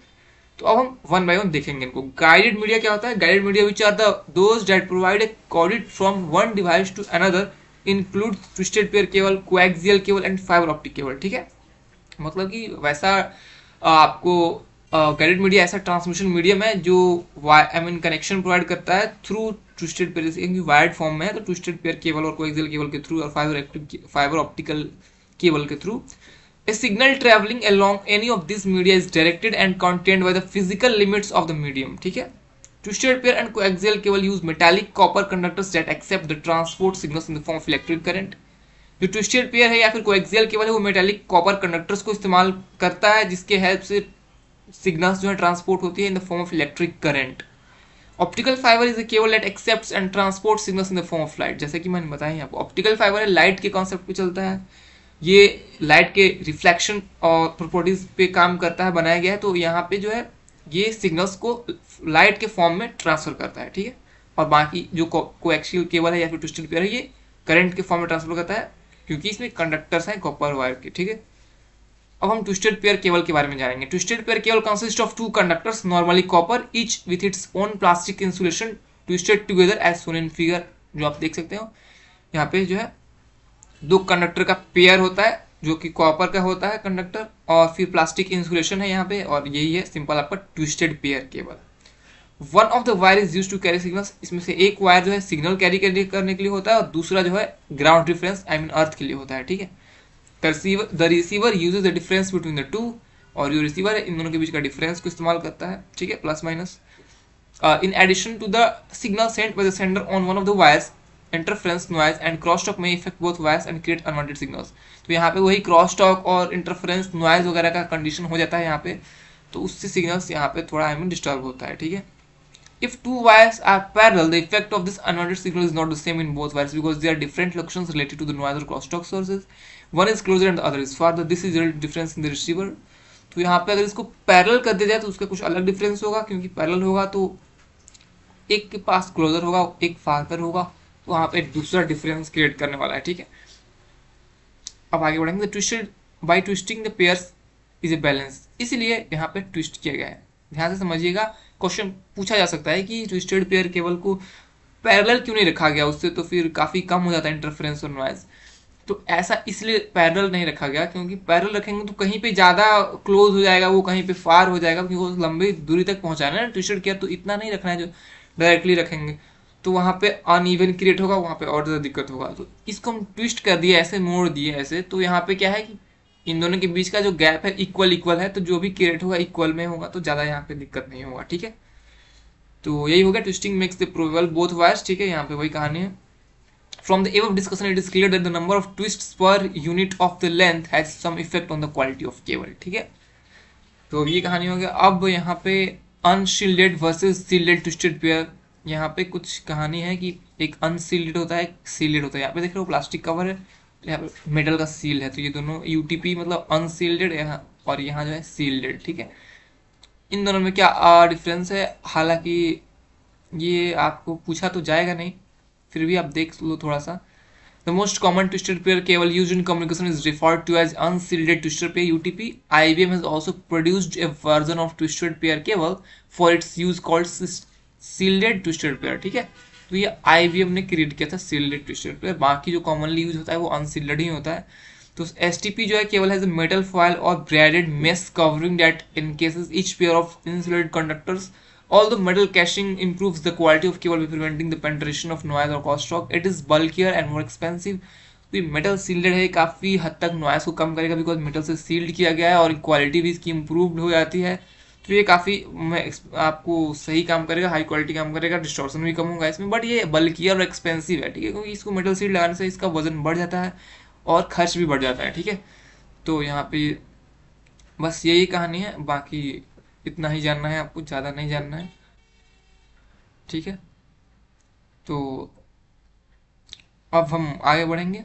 तो अब हम वन बाय वन देखेंगे इनको। गाइडेड मीडिया क्या होता है? Guided media which are the those that provide a from one device to another include twisted pair cable coaxial cable and fibre optic cable ठीक है? मतलब कि वैसा आपको गाइडेड मीडिया ऐसा ट्रांसमिशन मीडियम है जो आई मीन कनेक्शन प्रोवाइड करता है थ्रू ट्विस्टेड पेयर क्योंकि वायर्ड फॉर्म में है तो ट्विस्टेड पेयर केबल और कोएक्सियल केबल के थ्रू और फाइबर फाइबर ऑप्टिकल केबल के through a signal travelling along any of this media is directed and content by the physical limits of the medium ठीक है? Twisted pair and axial cable use metallic copper conductors that except the transport signal in the form of electric current जो twisted pair है या फिर को axle cable है, वो metallic copper conductors को इस्तेमाल करता है, जिसके हेल्प से सिग्नल्स जो है ट्रांसपोर्ट होती है in the form of electric current optical fibre is a cable that and transport signal in the form of light जैसे कि मैंने बताया ऑप्टिकल फाइबर है लाइट के कॉन्सेप्ट चलता है। ये लाइट के रिफ्लेक्शन और प्रॉपर्टीज़ पे काम करता है, बनाया गया है तो यहाँ पे जो है, ये सिग्नल्स को लाइट के फॉर्म में ट्रांसफ़र करता है, ठीक है? और बाकी जो कोएक्सियल केबल है या फिर ट्विस्टेड पेयर है, ये करंट के फॉर्म में ट्रांसफ़र करता है, क्योंकि इसमें कंडक्टर्स हैं कॉपर वायर के, ठीक है? अब हम ट्विस्टेड पेयर केबल के बारे में जानेंगे। Twisted pair cable consist of two conductors normally copper each with its own plastic insulation twisted together as shown in figure जो आप देख सकते हो। यहाँ पे जो है दो कंडक्टर का पेयर होता है, जो कि कॉपर का होता है कंडक्टर और फिर प्लास्टिक इंसुलेशन है यहाँ पे, और यही है सिंपल आपका twisted pair cable one of the wire is use to carry signals इसमें से एक वायर जो है सिग्नल कैरी करने के लिए होता है, और दूसरा जो है ground difference I mean earth के लिए होता है, ठीक है? The receiver uses the difference between the two और जो रिसीवर है, इन दोनों के बीच का डिफरेंस को इस्तेमाल करता है, ठीक है? Plus minus in addition to the signal sent by the sender on one of the wires interference noise and cross talk में effect both voice and create unwanted signals तो यहाँ पे वही क्रॉस टॉक और इंटरफ्रेंस नॉइज़ वगैरह का condition हो जाता है यहाँ पे तो उससे सिग्नल्स यहाँ पे थोड़ा आई मीन डिस्टर्ब होता है, ठीक है? If two wires are parallel the effect of this unwanted signal is not the same in both wires because they are different location related to the noise और crosstalk sources one is closer and other is for this is difference in the receiver तो यहाँ पे अगर इसको parallel कर दिया जाए तो उसका कुछ अलग डिफरेंस होगा, क्योंकि पैरल होगा तो एक के पास क्लोजर होगा, एक फार्कर होगा। वहाँ पे दूसरा डिफरेंस क्रिएट करने वाला है, ठीक है? अब आगे बढ़ेंगे twisted by twisting the pairs is a balance इसलिए यहाँ पे ट्विस्ट किया गया है। ध्यान से समझिएगा क्वेश्चन पूछा जा सकता है कि ट्विस्टेड पेयर केबल को पैरेलल क्यों नहीं रखा गया? उससे तो फिर काफ़ी कम हो जाता है इंटरफेरेंस और नॉइज़ तो ऐसा इसलिए पैरल नहीं रखा गया, क्योंकि पैरल रखेंगे तो कहीं पे ज़्यादा क्लोज हो जाएगा, वो कहीं पे फार हो जाएगा, क्योंकि वो लंबी दूरी तक पहुंचाना है ट्विस्टेड केयर तो इतना नहीं रखना है जो डायरेक्टली रखेंगे। तो वहाँ पे अनइवन क्रिएट होगा, वहाँ पे और ज़्यादा दिक्कत होगा। तो इसको हम ट्विस्ट कर दिए, ऐसे मोड़ दिए, ऐसे। तो यहाँ पे क्या है कि इन दोनों के बीच का जो गैप है इक्वल इक्वल है तो जो भी क्रिएट होगा इक्वल में होगा तो ज़्यादा यहाँ पे दिक्कत नहीं होगा, ठीक है? तो यही हो गया twisting makes the probable both wires ठीक है? यहाँ पे वही कहानी है। From the above of discussion it is clear that the number of twist per unit of the length has some effect on the quality of cable ठीक है? तो ये कहानी हो गया। अब यहाँ पे unshielded versus shielded twisted pair यहाँ पे कुछ कहानी है कि एक अनसील्डेड होता है एक सील्डेड होता है। यहाँ पे देख रहे हो प्लास्टिक कवर है, यहाँ पे मेटल का सील है। तो ये दोनों यूटीपी मतलब अनसील्डेड यहाँ और यहाँ जो है सील्डेड ठीक है? इन दोनों में क्या डिफरेंस है? हालाँकि ये आपको पूछा तो जाएगा नहीं, फिर भी आप देख लो थोड़ा सा the most common twisted pair cable use in communication is referred to as unshielded twisted pair UTP IBM has also produced a version of twisted pair cable for its use called shielded twisted pair ठीक है? तो ये आई ने create किया था shielded twisted pair बाकी जो commonly use होता है वो अनसील्डेड ही होता है। तो एस जो है केवल हैज़ मेटल फॉयल और braided mesh covering that in cases each pair of insulated conductors Although metal caching improves the quality of cable by preventing the penetration of noise or crosstalk, it is bulkier and more expensive. तो ये metal shielded है काफ़ी हद तक noise को कम करेगा because metal से sealed किया गया है और क्वालिटी भी इसकी इम्प्रूवड हो जाती है। तो ये काफ़ी आपको सही काम करेगा हाई क्वालिटी काम करेगा डिस्टॉर्शन भी कम होगा इसमें बट ये बल्कियर और एक्सपेंसिव है, ठीक है? क्योंकि इसको मेटल सीट लगाने से इसका वज़न बढ़ जाता है और खर्च भी बढ़ जाता है, ठीक है? तो यहाँ पे बस यही कहानी है, बाकी इतना ही जानना है, आपको ज़्यादा नहीं जानना है, ठीक है? तो अब हम आगे बढ़ेंगे।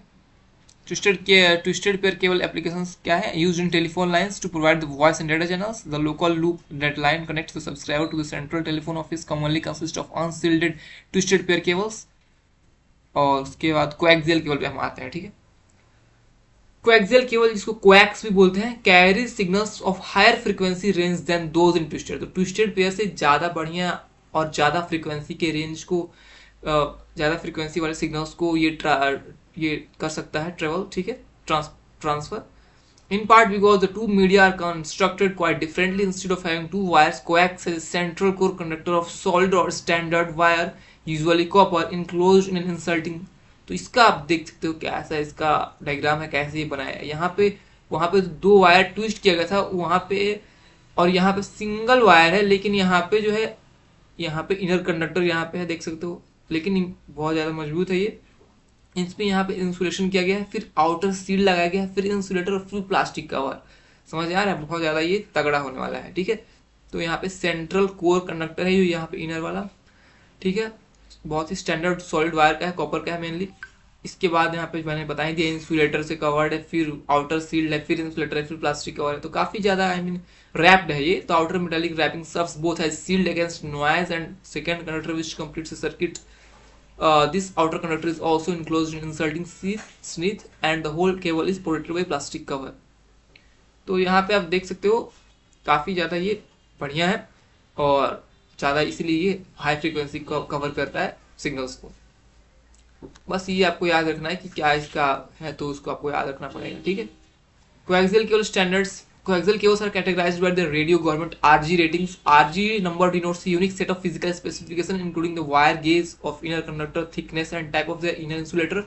ट्विस्टेड के ट्विस्टेड पेयर केबल एप्लीकेशन क्या है? Use in telephone lines to provide the voice and data channels the local loop that line connect the subscriber to the central telephone office commonly consist of unshielded twisted pair cables और उसके बाद coaxial cable पे हम आते हैं, ठीक है? Coaxial cable जिसको कोएक्स भी बोलते हैं carry signals of higher frequency range than those in twisted तो ट्विस्टेड पेयर से ज़्यादा बढ़िया और ज़्यादा फ्रीक्वेंसी के रेंज को ज़्यादा फ्रीक्वेंसी वाले सिग्नल्स को ये ये कर सकता है ट्रेवल ठीक है? Transfer in part because the two media are constructed quite differently instead of having two wires coax is central core conductor of solid और standard wire usually copper enclose in insulating तो इसका आप देख सकते हो कैसा इसका डायग्राम है, कैसे ये बनाया है। यहाँ पे, वहाँ पे दो वायर ट्विस्ट किया गया था, वहाँ पे और यहाँ पे सिंगल वायर है, लेकिन यहाँ पे जो है, यहाँ पे इनर कंडक्टर यहाँ पे है, देख सकते हो। लेकिन बहुत ज़्यादा मज़बूत है ये। इसमें यहाँ पे इंसुलेशन किया गया है, फिर आउटर सील लगाया गया है, फिर इंसुलेटर और फिर प्लास्टिक कवर समझ आ रहा है? बहुत ज़्यादा ये तगड़ा होने वाला है, ठीक है? तो यहाँ पे सेंट्रल कोर कंडक्टर है जो यहाँ पे इनर वाला, ठीक है? बहुत ही स्टैंडर्ड सॉलिड वायर का है कॉपर का है मेनली इसके बाद यहाँ पे मैंने बताई दिया इंसुलेटर से कवर्ड है, फिर आउटर सील्ड है, फिर इंसुलेटर है, फिर प्लास्टिक कवर है। तो काफ़ी ज़्यादा आई मीन रैप्ड है ये। तो outer metallic wrapping serves both has shield against noise and second conductor which completes the circuit Uh, this outer conductor is also enclosed in insulting sheath and the whole cable is protected by plastic cover. तो यहाँ पे आप देख सकते हो काफ़ी ज़्यादा ये बढ़िया है और ज़्यादा इसीलिए ये हाई फ्रिक्वेंसी को कवर करता है सिग्नल्स को बस ये आपको याद रखना है कि क्या इसका है तो उसको आपको याद रखना पड़ेगा ठीक है coaxial cable standards Coaxial cables are categorized by the radio government RG ratings. RG number denotes a unique set of physical specification, including the wire gauge of inner conductor thickness and type of the inner insulator.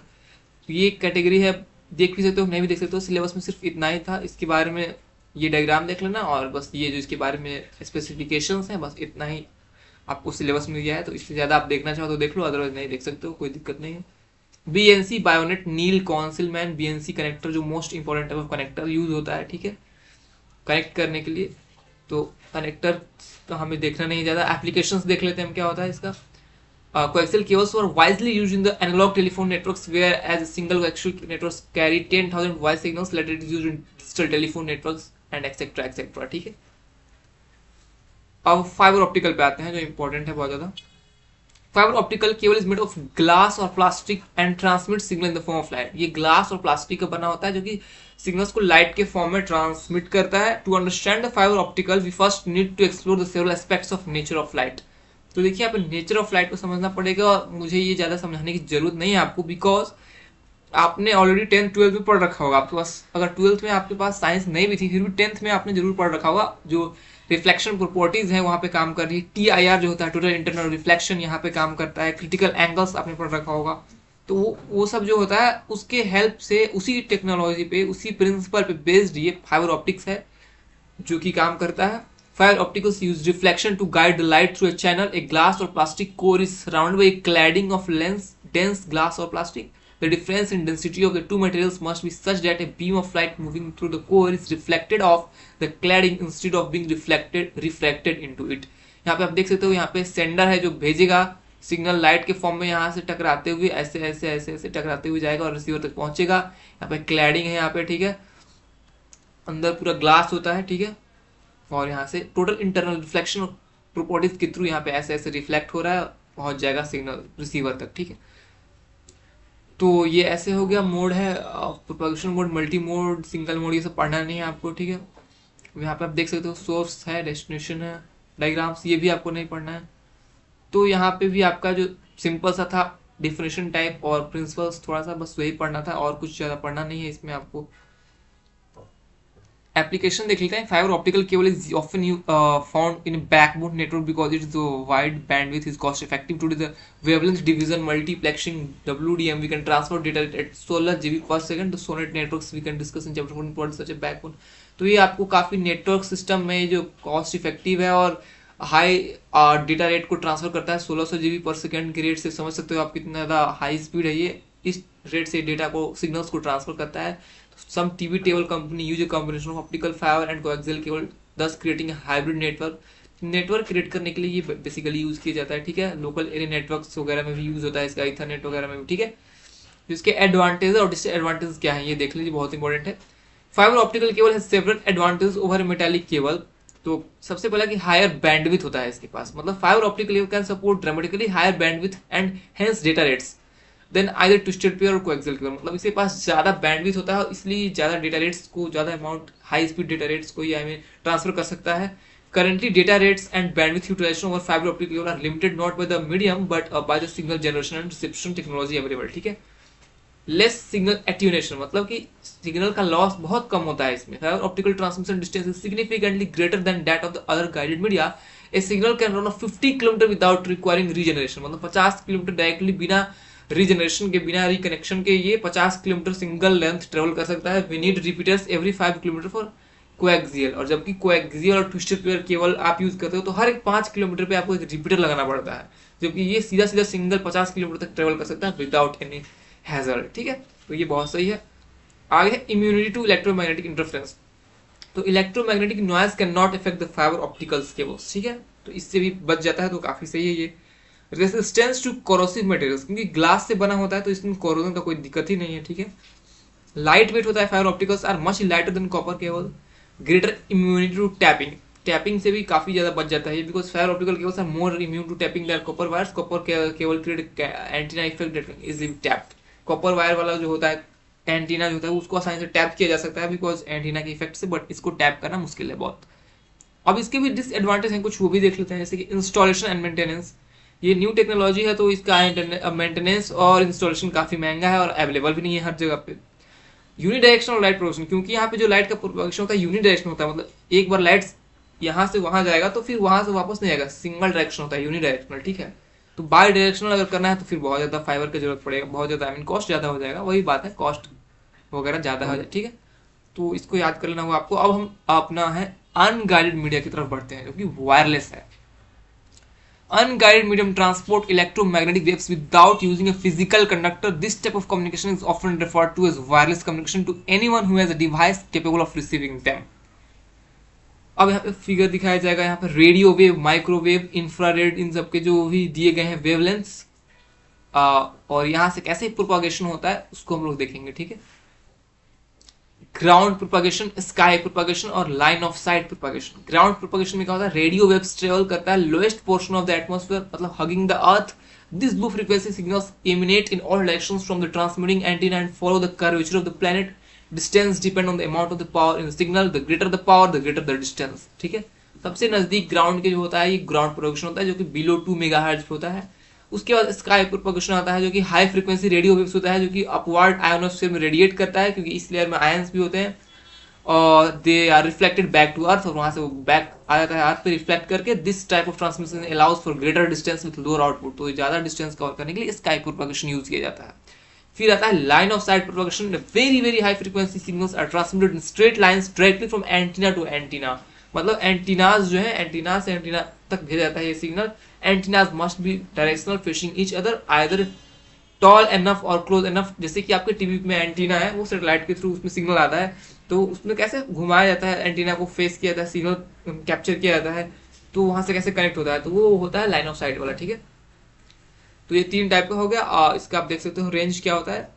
तो ये category है। देख भी सकते हो नहीं भी देख सकते हो। सिलेबस में सिर्फ़ इतना ही था। इसके बारे में ये डायग्राम देख लेना और बस ये जो इसके बारे में स्पेसिफिकेशंस हैं, बस इतना ही आपको सिलेबस में दिया है। तो इससे ज़्यादा आप देखना चाहो तो देख लो अदरवाइज़ नहीं देख सकते हो, कोई दिक्कत नहीं है। B N C bayonet Neill Concelman B N C connector जो most important type of connector use होता है, ठीक है? कनेक्ट करने के लिए तो कनेक्टर तो हमें देखना नहीं ज़्यादा। एप्लीकेशन देख लेते हैं क्या होता है इसका। Coaxial cables for widely use in the analogue telephone networks where a single actual carry ten thousand voice signals use in digital telephone networks and etcetera etcetera ठीक है? अब फाइबर ऑप्टिकल पे आते हैं, जो इंपॉर्टेंट है बहुत ज़्यादा। Fibre optical cable is made of glass और plastic and transmit signal in the form of light ये ग्लास और प्लास्टिक का बना होता है, जो कि सिग्नल्स को लाइट के फॉर्म में ट्रांसमिट करता है। To understand the fibre optical we first need to explore the several aspects of nature of light तो देखिए आप नेचर ऑफ़ लाइट को समझना पड़ेगा और मुझे ये ज़्यादा समझाने की ज़रूरत नहीं है आपको बिकॉज़ आपने ऑलरेडी टेंथ ट्वेल्थ में पढ़ रखा होगा आपके पास। अगर ट्वेल्थ में आपके पास साइंस नहीं भी थी, फिर भी टेंथ में आपने ज़रूर पढ़ रखा होगा। जो रिफ्लेक्शन प्रॉपर्टीज़ है, वहाँ पे काम कर रही है। टी आई आर जो होता है टोटल इंटरनल रिफ्लेक्शन यहाँ पे काम करता है। क्रिटिकल एंगल्स आपने पढ़ रखा होगा। तो वो वो सब जो होता है, उसके हेल्प से, उसी टेक्नोलॉजी पे, उसी प्रिंसिपल पे बेस्ड ये फाइबर ऑप्टिक्स है, जो कि काम करता है। Fibre opticals use reflection to guide light through a channel a glass और plastic core is surround by cladding of lens dense glass और plastic The difference in density of the two materials must be such that a beam of light moving through the core is reflected off the cladding instead of being reflected, refracted into it. यहाँ पे आप देख सकते हो, यहाँ पे sender है जो भेजेगा। सिग्नल लाइट के फॉर्म में यहाँ से टकराते हुए ऐसे ऐसे ऐसे ऐसे टकराते हुए जाएगा और रिसीवर तक पहुंचेगा। यहाँ पे क्लैडिंग है यहाँ पे, ठीक है? अंदर पूरा ग्लास होता है, ठीक है? और यहाँ से टोटल इंटरनल रिफ्लेक्शन प्रोपर्टीज के थ्रू यहाँ पे ऐसे ऐसे रिफ्लेक्ट हो रहा है, पहुँच जाएगा सिग्नल रिसीवर तक, ठीक है? तो ये ऐसे हो गया मोड है propagation mode multi mode single mode ये सब पढ़ना नहीं है आपको, ठीक है? यहाँ पे आप देख सकते हो सोर्स है डेस्टिनेशन है डायग्राम्स ये भी आपको नहीं पढ़ना है। तो यहाँ पे भी आपका जो सिंपल सा था डिफिनेशन टाइप और प्रिंसिपल्स थोड़ा सा बस वही पढ़ना था, और कुछ ज़्यादा पढ़ना नहीं है इसमें आपको। एप्लीकेशन देख लेते हैं। Fibre optical cable is often you found in backbone network because it is wide bandwidth is cost effective to the wavelength division multiplexing WDM we can transfer data at 16 GB per second SONET networks we can discuss in chapter 1 such a backbone तो ये आपको काफ़ी network system में जो cost effective है और high data rate को transfer करता है 1600 जीबी पर सेकेंड के रेट से, समझ सकते हो आप कितना ज़्यादा हाई स्पीड है ये, इस रेट से डेटा को सिग्नल्स को ट्रांसफ़र करता है। Some TV table company use combination of optical fibre and coaxial cable thus creating hybrid network network create करने के लिए ये बेसिकली यूज़ किया जाता है, ठीक है? लोकल एरिया नेटवर्क वगैरह में भी यूज़ होता है, इसका इथरनेट वगैरह में भी, ठीक है? इसके एडवांटेज और डिसएडवांटेज क्या है, ये देख लीजिए, बहुत इंपॉर्टेंट है। Fibre optical cable has several advantage over metallic cable तो सबसे पहला कि हायर बैंडविथ होता है इसके पास। मतलब fibre optical cable can support dramatically higher bandwidth and hence data rates than either twisted pair और कोएक्सियल केबल मतलब इसके पास ज़्यादा बैंडविथ होता है इसलिए ज़्यादा डेटा रेट्स को ज़्यादा amount high speed data rates को आई मीन ट्रांसफ़र कर सकता है। Currently data rates and bandwidth utilization over fiber optic cable are limited not by the medium but uh, by the signal generation and reception technology available ठीक है? Less signal attenuation मतलब कि signal का loss बहुत कम होता है इसमें। Optical transmission distance is significantly greater than that of the other guided media a signal can run 50 kilometre without requiring regeneration मतलब 50 किलोमीटर डायरेक्टली बिना रीजनरेशन के, बिना रिकनेक्शन के ये 50 किलोमीटर सिंगल लेंथ ट्रेवल कर सकता है। We need repeaters every 5 kilometre for coaxial और जबकि कोएक्सियल और ट्विस्टेड पेयर केवल आप यूज़ करते हो तो हर एक पाँच किलोमीटर पे आपको एक रिपीटर लगाना पड़ता है जबकि ये सीधा सीधा सिंगल पचास किलोमीटर तक ट्रेवल कर सकता है विदाउट एनी हैजर्ड ठीक है? तो ये बहुत सही है। आगे है इम्यूनिटी टू इलेक्ट्रोमैग्नेटिक इंटरफ्रेंस तो electromagnetic noise can not affect the fibre opticals cables ठीक है? तो इससे भी बच जाता है तो काफ़ी सही है ये। रेसिस्टेंस टू कोरोसिव मटेरियल्स क्योंकि ग्लास से बना होता है तो इसमें कोरोजन का कोई दिक्कत ही नहीं है, ठीक है? लाइट वेट होता है fibre opticals are much lighter than copper cable greater immunity to tapping tapping से भी काफ़ी ज़्यादा बच जाता है because fibre optical cables are more immune to tapping there copper wires copper cable create antenna effect is tapped copper wire वाला जो होता है एंटीना जो होता है, उसको आसानी से टैप किया जा सकता है बिकॉज़ एंटीना के इफ़ेक्ट से बट इसको टैप करना मुश्किल है बहुत। अब इसके भी डिसएडवांटेज हैं, कुछ वो भी देख लेते हैं, जैसे कि इंस्टॉलेशन एंड मेंटेनेंस ये न्यू टेक्नोलॉजी है तो इसका मेंटेनेंस और इंस्टॉलेशन काफ़ी महँगा है और अवेलेबल भी नहीं है हर जगह पे। यूनिडायरेक्शनल लाइट प्रोडक्शन क्योंकि यहाँ पे जो लाइट का प्रोडक्शन होता है यूनिडायरेक्शन होता है मतलब एक बार लाइट यहाँ से वहाँ जाएगा तो फिर वहाँ से वापस नहीं आएगा सिंगल डायरेक्शन होता है यूनिडायरेक्शनल ठीक है? तो बाई डायरेक्शनल अगर करना है तो फिर बहुत ज़्यादा फाइबर की ज़रूरत पड़ेगा, बहुत ज़्यादा आई मीन कॉस्ट ज़्यादा हो जाएगा, वही बात है कॉस्ट वगैरह ज़्यादा हो जाए, ठीक है? तो इसको याद कर लेना होगा आपको। अब हम अपना है अनगाइडेड मीडिया की तरफ़ बढ़ते हैं, जो कि वायरलेस है। Unguided medium transport electromagnetic waves without using a physical conductor this type of communication is often referred to as wireless communication to anyone whose a device capable of receiving them अब यहाँ पे figure दिखाया जाएगा, यहाँ पे radio wave microwave infrared इन सब के जो भी दिए गए हैं वेवलेंस और यहाँ से कैसे प्रोपागेशन होता है, उसको हम लोग देखेंगे, ठीक है? ग्राउंड प्रोपागेशन स्काई प्रोपागेशन और line of sight propagation ground propagation में क्या होता है? रेडियो वेव्स ट्रेवल करता है lowest portion of the atmosphere मतलब hugging the earth this low frequency signals emanate in all directions from the transmitting antenna and follow the curvature of the planet. Distance depend on amount of the power in the signal. The greater the power, the greater the distance. ठीक है? सबसे नज़दीक ground के जो होता है, ये ground propagation होता है, जो कि बिलो टू मेगा होता है। उसके बाद स्काई प्रोपोगेशन आता है, जो कि हाई फ्रीक्वेंसी रेडियो वेव्स होता है, जो कि अपवर्ड आयोनोस्फीयर में रेडिएट करता है, क्योंकि इस लेयर में आयंस भी होते हैं। और they are reflected back to earth और वहाँ से वो बैक आ जाता है अर्थ पे रिफ्लेक्ट करके। This type of transmission allows for greater distance with lower output तो ज़्यादा डिस्टेंस कवर करने के लिए स्काई प्रोपोगेशन यूज़ किया जाता है। फिर आता है line of sight propagation very very high frequency signals are transmitted in straight lines directly from antenna to antenna मतलब एंटीनाज जो है एंटीना से एंटीना तक भेजा जाता है ये signal antennas must be directional facing each other, either tall enough और क्लोज एनफ जैसे कि आपके टीवी में एंटीना है, वो सेटेलाइट के थ्रू उसमें सिग्नल आता है तो उसमें कैसे घुमाया जाता है एंटीना को फेस किया जाता है सिग्नल कैप्चर किया जाता है तो वहाँ से कैसे कनेक्ट होता है तो वो होता है लाइन ऑफ़ साइट वाला, ठीक है? तो ये तीन टाइप का हो गया। आ, इसका आप देख सकते हो रेंज क्या होता है।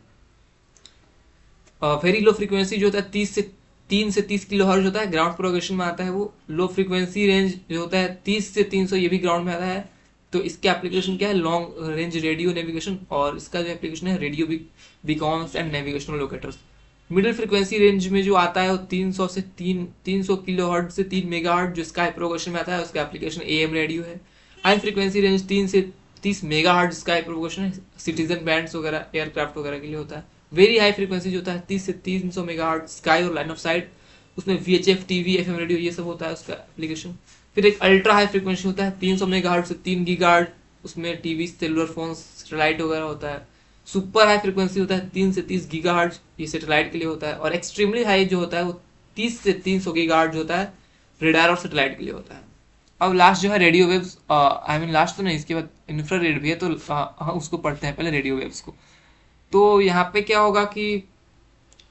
वेरी लो फ्रीक्वेंसी जो होता है तीस से तीन से तीस किलो हर्ज होता है। ग्राउंड प्रोग्रेशन में आता है वो। लो फ्रीक्वेंसी रेंज जो होता है तीस से तीन सौ ये भी ग्राउंड में आता है। तो इसके एप्लीकेशन क्या है? लॉन्ग रेंज रेडियो नेविगेशन और इसका जो एप्लीकेशन है radio beacons and navigational locators middle frequency range में जो आता है वो 300 से तीन 300 किलो हर्ट से तीन मेगा हर्ट जो स्काई प्रोगेशन में आता है उसका एप्लीकेशन ए एम रेडियो है। हाई फ्रीक्वेंसी रेंज तीन से तीस मेगा हर्ट इसका प्रोगेशन है, सिटीजन बैंड वगैरह, एयरक्राफ्ट वगैरह के लिए होता है। वेरी हाई फ्रीक्वेंसी जो होता है, तीस से तीन सौ मेगा हर्ट स्काई और लाइन ऑफ़ साइट उसमें V H F TV FM radio ये सब होता है उसका एप्लीकेशन फिर एक अल्ट्रा हाई फ्रिक्वेंसी होता है, तीन सौ मेगा हार्ट से तीन गीगा उसमें T V cellular phone satellite वगैरह होता है। सुपर हाई फ्रिक्वेंसी होता है, तीन से तीस गीगा ये सेटेलाइट के लिए होता है। और एक्सट्रीमली हाई जो होता है, वो तीस से तीन सौ गीगा जो होता है रेडार और सेटेलाइट के लिए होता है। अब लास्ट जो है radio waves I mean last तो नहीं, इसके बाद इंफ्रा रेड भी है तो हाँ उसको पढ़ते हैं पहले रेडियो वेव्स को। तो यहाँ पे क्या होगा कि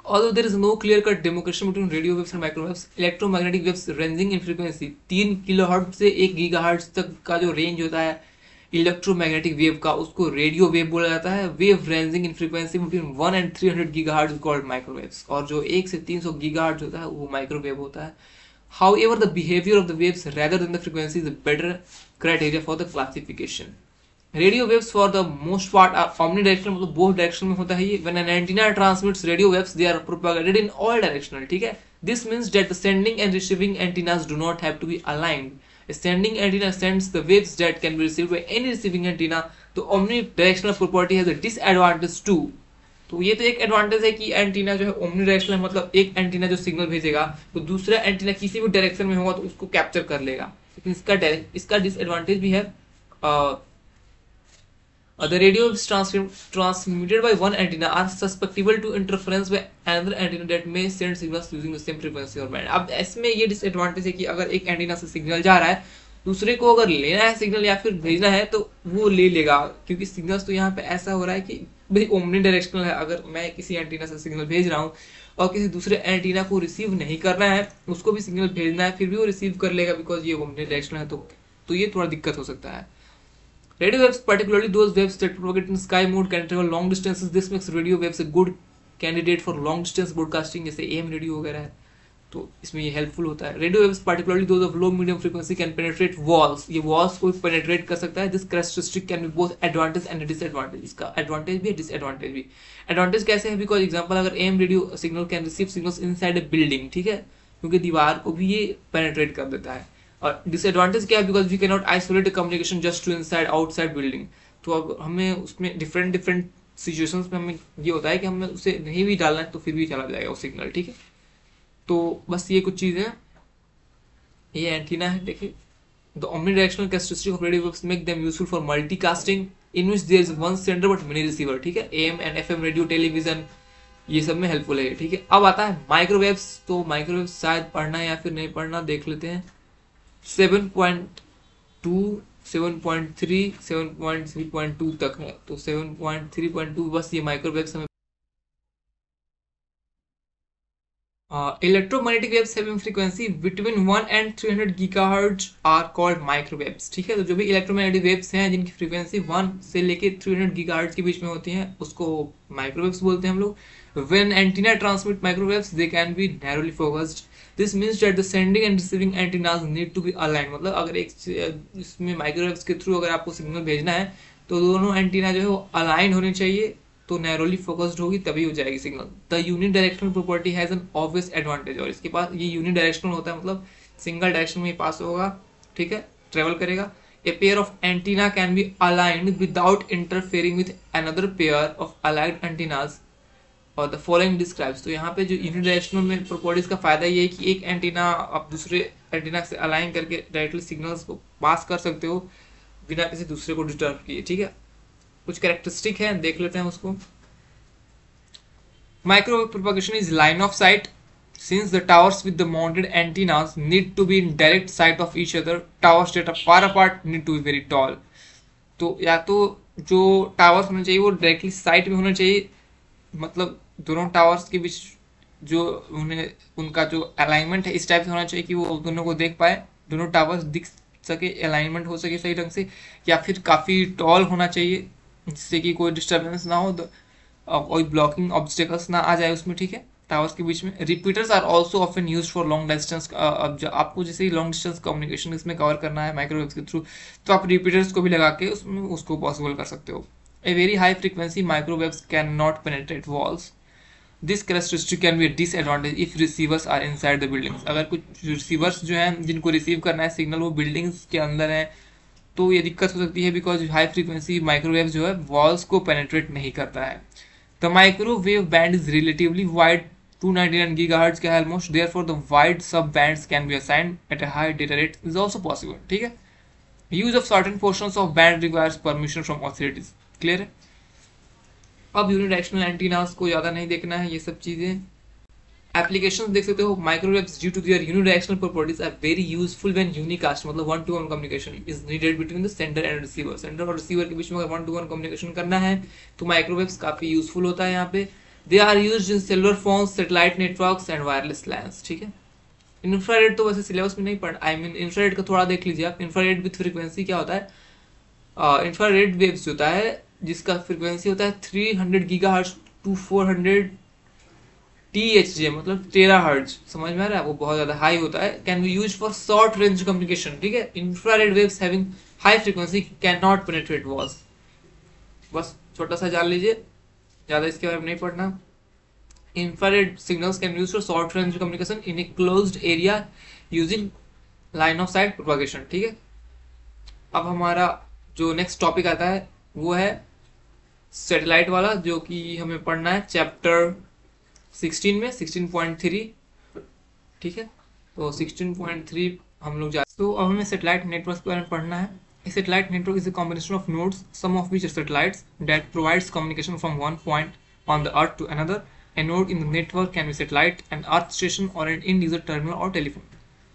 although there is no clear cut demarcation between radio waves and microwaves, electromagnetic waves ranging in frequency 3 kilohertz से 1 गीगाहर्ट्ज तक का जो रेंज होता है इलेक्ट्रोमैग्नेटिक वेव का, उसको रेडियो वेव बोला जाता है। Wave ranging in frequency between 1 and 300 gigahertz called microwaves और जो 1 से 300 गीगाहर्ट्ज होता है, वो माइक्रोवेव होता है। however the behavior of the waves rather than the frequency is a better criteria for the classification radio waves for the most part are omnidirectional मतलब both direction में होता है ये when an antenna transmits radio waves they are propagated in all directional ठीक है this means that the sending and receiving antennas do not have to be aligned A sending antenna sends the waves that can be received by any receiving antenna. The omnidirectional property has a disadvantage too. तो ये तो एक advantage है कि antenna जो है omni directional मतलब एक एंटीना जो सिग्नल भेजेगा तो दूसरा एंटीना किसी भी डायरेक्शन में होगा तो उसको कैप्चर कर लेगा लेकिन इसका इसका डिसएडवांटेज भी है Uh, the radio waves transmitted by one antenna are susceptible to interference by another antenna that may send signals using the same frequency. अब इसमें ये डिसएडवांटेज है कि अगर एक एंटीना से सिग्नल जा रहा है दूसरे को अगर लेना है सिग्नल या फिर भेजना है तो वो ले लेगा क्योंकि सिग्नल्स तो यहाँ पे ऐसा हो रहा है कि भाई ओमनी डायरेक्शनल है। अगर मैं किसी एंटीना से सिग्नल भेज रहा हूँ और किसी दूसरे एंटीना को रिसीव नहीं करना है, उसको भी सिग्नल भेजना है, फिर भी वो रिसीव कर लेगा बिकॉज़ ये ओमनी डायरेक्शनल है तो तो ये थोड़ा दिक्कत हो सकता है। Radio waves particularly those waves that in sky mode can travel long distances this makes radio waves a good candidate for long distance broadcasting जैसे एम रेडियो वगैरह है। तो इसमें ये हेल्पफुल होता है। Radio waves particularly those of low medium frequency can penetrate walls ये walls को पेनेट्रेट कर सकता है। This characteristic can be both advantage and disadvantage इसका एडवांटेज भी है डिसएडवांटेज भी। एडवांटेज कैसे है? बिकॉज़ एग्जांपल अगर AM radio signal can receive signals inside a building ठीक है? क्योंकि दीवार को भी ये पेनेट्रेट कर देता है। और डिसएडवांटेज क्या है? Because we can not isolate communication just to inside outside building तो अब हमें उसमें डिफरेंट डिफरेंट सिचुएशंस में हमें ये होता है कि हमें उसे नहीं भी डालना है तो फिर भी चला जाएगा वो सिग्नल ठीक है? तो बस ये कुछ चीज़ है। ये एंटीना है, देखिए। The omnidirectional characteristic of radio waves make them useful for multicasting, in which there is one sender but many receiver, ठीक है? AM and FM radio television ये सब में हेल्पफुल है ठीक है? अब आता है माइक्रोवेव्स तो माइक्रोवेव्स शायद पढ़ना या फिर नहीं पढ़ना, देख लेते हैं। Seven point two, seven point three, seven point three point two तक है। तो seven point three point two बस ये माइक्रोवेव्स हमें electromagnetic waves having frequency between 1 and 300 gigahertz are called microwaves ठीक है? तो जो भी इलेक्ट्रोमैग्नेटिक वेव्स हैं, जिनकी फ्रीक्वेंसी 1 से लेके 300 गीगाहर्ट्ज के बीच में होती हैं, उसको माइक्रोवेव्स बोलते हैं हम लोग। When antenna transmit microwaves they can be narrowly focused this means that the sending and receiving antennas need to be align मतलब अगर एक इसमें माइक्रोवेव्स के थ्रू अगर आपको सिग्नल भेजना है तो दोनों एंटीना जो है वो अलाइन होने चाहिए। तो नैरोली फोकस्ड होगी, तभी हो जाएगी signal the unidirectional property has an obvious advantage और इसके पास ये यूनि डायरेक्शनल होता है मतलब सिंगल डायरेक्शन में पास होगा, ठीक है? ट्रेवल करेगा. A pair of antenna can be aligned without interfering with another pair of allied antennas और द फॉलोइंग डिस्क्राइब्स तो यहाँ पे जो यूनिडायरेक्शनल में प्रोपर्टीज का फ़ायदा ये है कि एक एंटीना आप दूसरे एंटीना से अलाइन करके डायरेक्टली सिग्नल्स को पास कर सकते हो, बिना किसी दूसरे को डिस्टर्ब किए, ठीक है? कुछ कैरेक्टरिस्टिक है, देख लेते हैं उसको। Microwave propagation is line of sight since the towers with the mounted antennas need to be in direct sight of each other, towers that are far apart need to be very tall. तो या तो जो towers होना चाहिए, वो directly site में होना चाहिए। मतलब दोनों टावर्स के बीच जो उन्हें, उनका जो अलाइनमेंट है, इस टाइप से होना चाहिए कि वो दोनों को देख पाए। दोनों टावर्स दिख सके अलाइनमेंट हो सके सही ढंग से, या फिर काफ़ी टॉल होना चाहिए। जिससे कि कोई डिस्टर्बेंस ना हो कोई ब्लॉकिंग ऑब्स्टिकल्स ना आ जाए उसमें, ठीक है? टावर्स के बीच में। Repeaters are also often use for long distance आपको जैसे ही लॉन्ग डिस्टेंस कम्युनिकेशन इसमें कवर करना है माइक्रोवेव के थ्रू तो आप रिपीटर्स को भी लगा के उसमें, उसको पॉसिबल कर सकते हो। A very high frequency microwaves can not penetrate walls this characteristic can be disadvantage if receivers are inside the buildings अगर कुछ रिसीवर्स जो हैं, जिनको रिसीव करना है सिग्नल वो बिल्डिंग्स के अंदर हैं तो ये दिक्कत हो सकती है बिकॉज़ हाई फ्रीक्वेंसी माइक्रोवेव जो है वॉल्स को पेनेट्रेट नहीं करता है। The microwave band is relatively wide 299 ninety के almost there the wide sub band can be assign at a high data rate is also possible ठीक है? Use of certain portion of band requires permission from authorities clear है? अब यूनिडेक्शनल antennas को ज़्यादा नहीं देखना है, ये सब चीज़ें। एप्लीकेशन देख सकते हो microwaves due to their unidirectional properties are very useful when unicast मतलब one to one communication is needed between the sender and receiver sender और रिसीवर के बीच में अगर वन टू वन कम्युनिकेशन करना है तो माइक्रोवेव्स काफ़ी यूजफुल होता है यहाँ पे। They are use in cellular phone satellite networks and wireless LANs ठीक है? इंफ्रारेड तो वैसे सिलेबस में नहीं पढ़ आई मीन इंफ्रारेड का थोड़ा देख लीजिए आप। इंफ्रारेड विथ फ्रीक्वेंसी क्या होता है? इंफ्रारेड वेव्स होता है, जिसका फ्रीक्वेंसी होता है three hundred giga to four hundred T H J मतलब तेरह हर्ज समझ में आ रहा है? वो बहुत ज़्यादा हाई होता है. Can be use for short range communication ठीक है? Infrared waves having high frequency can not penetrate walls बस छोटा सा जान लीजिए. ज़्यादा इसके बारे में नहीं पढ़ना. Infrared signals can be used for short range communication in a closed area using line of sight propagation, ठीक है? अब हमारा जो नेक्स्ट टॉपिक आता है, वो है सैटेलाइट वाला, जो कि हमें पढ़ना है. चैप्टर 16 में 16.3 ठीक है? तो 16.3 हम लोग जा तो अब हमें सेटेलाइट नेटवर्क के बारे में पढ़ना है। Satellite network is a combination of nodes some of which satellites that provides communication from one point on the earth to another a node in the network can be satellite an earth station और an in digital terminal और telephone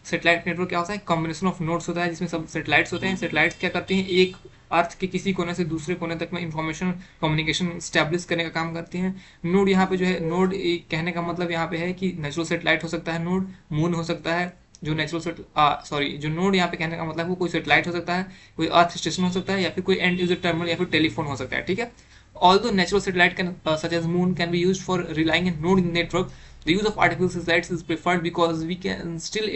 satellite network क्या होता है? Combination of nodes होता है, जिसमें सब satellites होते हैं। सेटेलाइट्स क्या करते हैं? एक अर्थ के किसी कोने से दूसरे कोने तक में इंफॉर्मेशन कम्युनिकेशन स्टैब्लिश करने का काम करती हैं। नोड यहाँ पे जो है नोड कहने का मतलब यहाँ पे है कि नेचुरल सेटेलाइट हो सकता है नोड मून हो सकता है जो नेचुरल सेट सॉरी जो नोड यहाँ पे कहने का मतलब वो कोई सेटेलाइट हो सकता है कोई अर्थ स्टेशन हो सकता है या फिर कोई एंड यूज़र टर्मिनल या फिर टेलीफोन हो सकता है ठीक है? Although natural satellite can uh, such as moon can be used for relying on node network the use of artificial satellites is preferred because we can still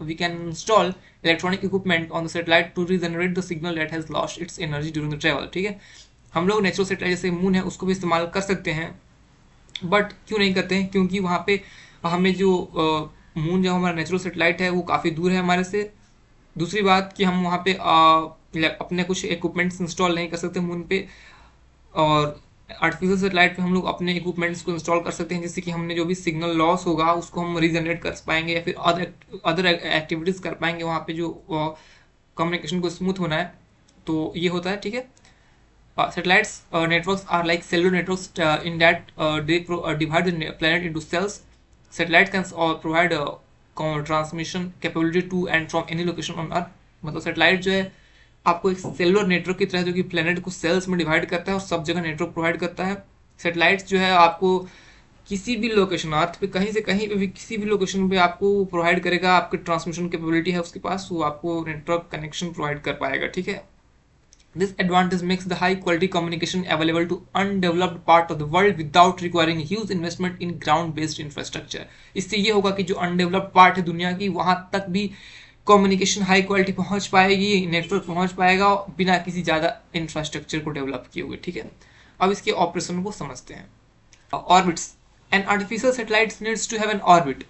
we can install electronic equipment on the satellite to regenerate the signal that has lost its energy during the travel ठीक है हम लोग natural satellite जैसे moon है उसको भी इस्तेमाल कर सकते हैं बट क्यों नहीं करते हैं क्योंकि वहाँ पे हमें जो मून uh, जो हमारा नेचुरल सेटेलाइट है वो काफ़ी दूर है हमारे से दूसरी बात कि हम वहाँ पे uh, अपने कुछ इक्विपमेंट्स इंस्टॉल नहीं कर सकते मून पे और आर्टिफिशियल सेटेलाइट पे हम लोग अपने इक्विपमेंट्स को इंस्टॉल कर सकते हैं, जिससे कि हमने जो भी सिग्नल लॉस होगा, उसको हम रीजनरेट कर पाएँगे या फिर अदर अदर एक्टिविटीज़ कर पाएँगे, वहाँ पे जो कम्युनिकेशन को स्मूथ होना है। तो ये होता है, ठीक है? Satellites networks are like cellular networks in that they divide planet into cells satellite can provide transmission capability to and from any location on earth मतलब सेटेलाइट जो है आपको एक सेलुलर नेटवर्क की तरह, जो कि प्लेनेट को सेल्स में डिवाइड करता है और सब जगह नेटवर्क प्रोवाइड करता है। सेटेलाइट्स जो है आपको किसी भी लोकेशन अर्थ पे कहीं से कहीं पे भी, किसी भी लोकेशन पे आपको प्रोवाइड करेगा। आपकी ट्रांसमिशन कैपेबिलिटी है उसके पास, वो आपको नेटवर्क कनेक्शन प्रोवाइड कर पाएगा, ठीक है? This advantage makes the high quality communication available to undeveloped part of the world without requiring huge investment in ground based infrastructure. इससे ये होगा कि जो अनडेवलप्ड पार्ट है दुनिया की, वहाँ तक भी कम्युनिकेशन हाई क्वालिटी पहुँच पाएगी नेटवर्क पहुँच पाएगा बिना किसी ज़्यादा इंफ्रास्ट्रक्चर को डेवलप किए हुए, ठीक है? अब इसके ऑपरेशन को समझते हैं। Orbits an artificial satellite needs to have an orbit